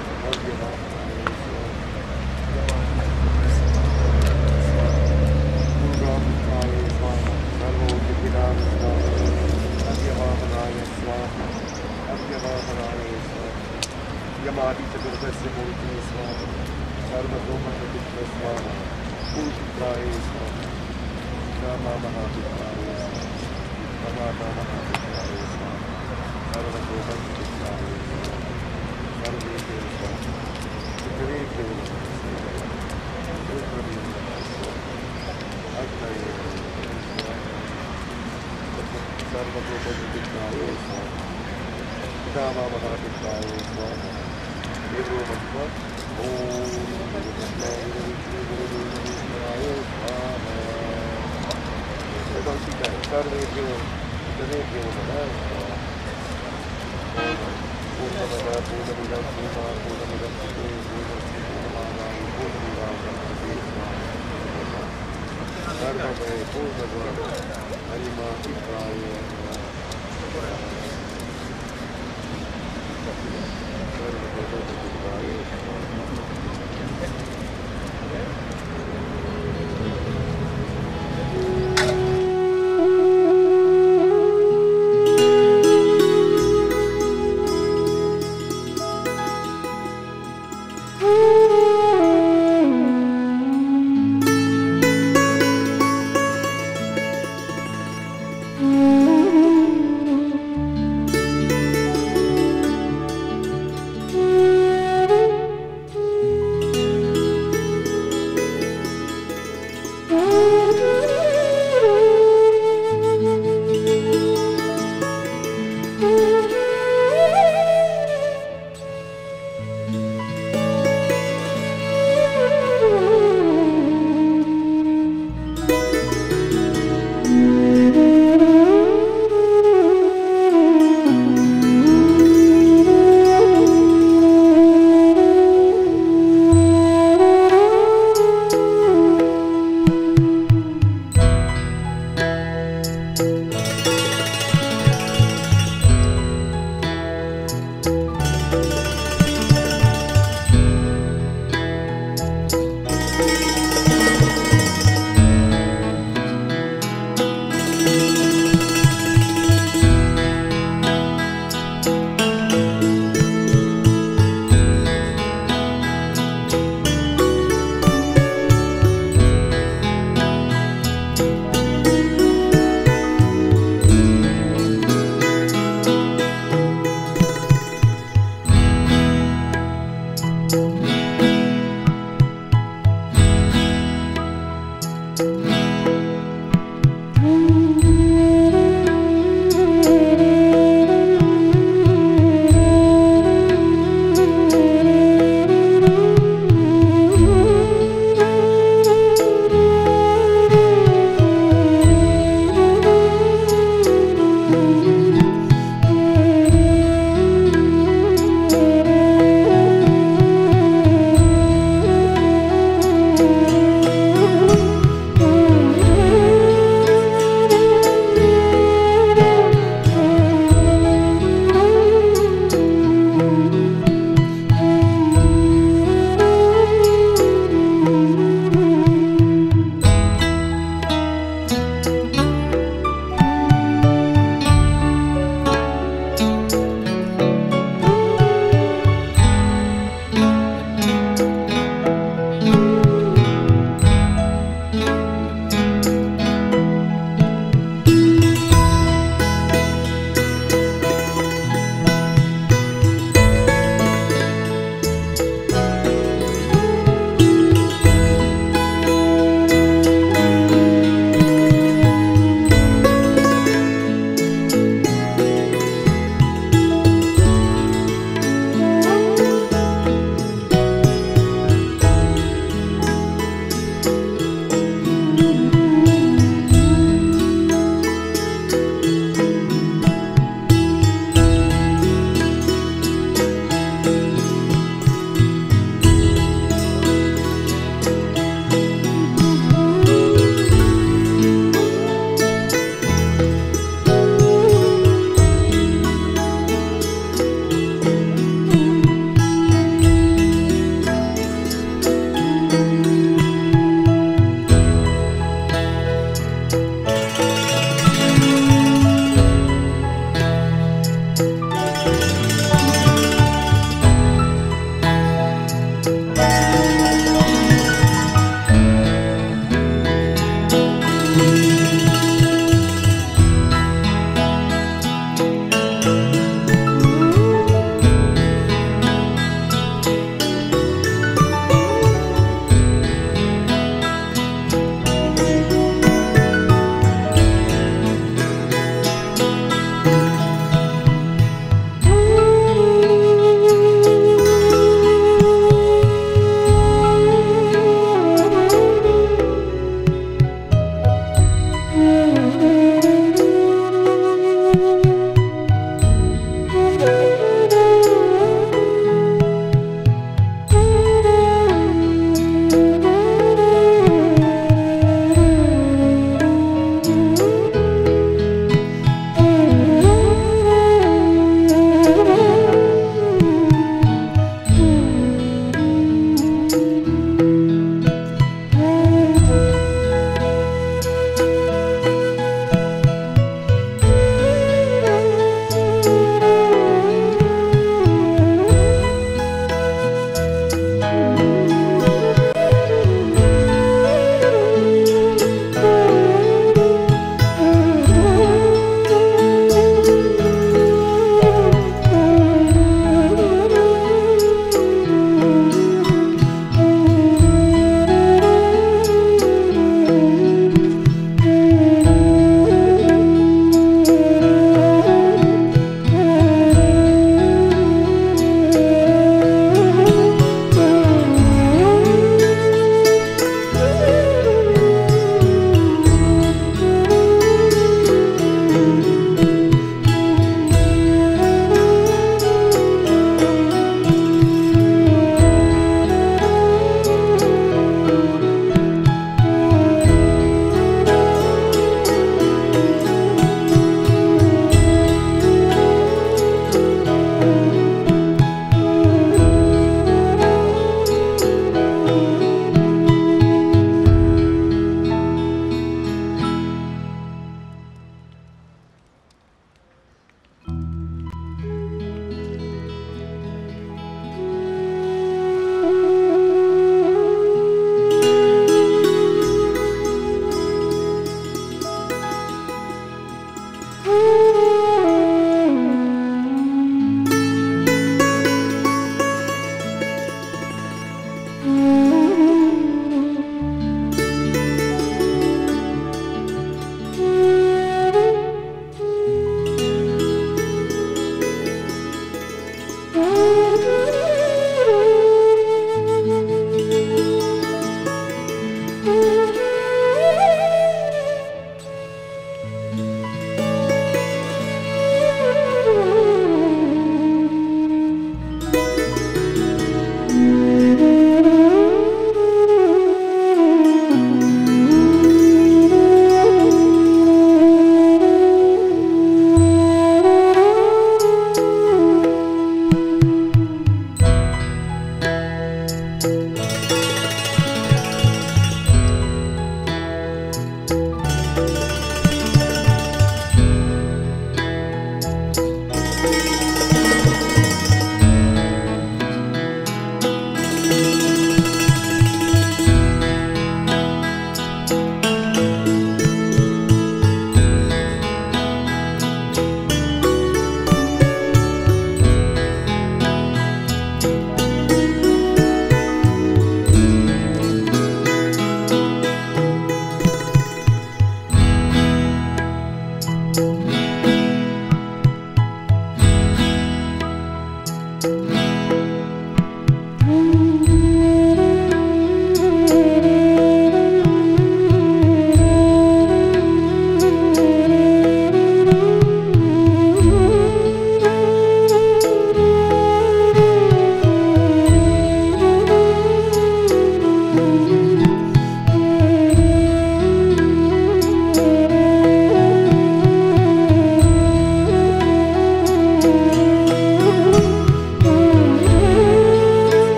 Полная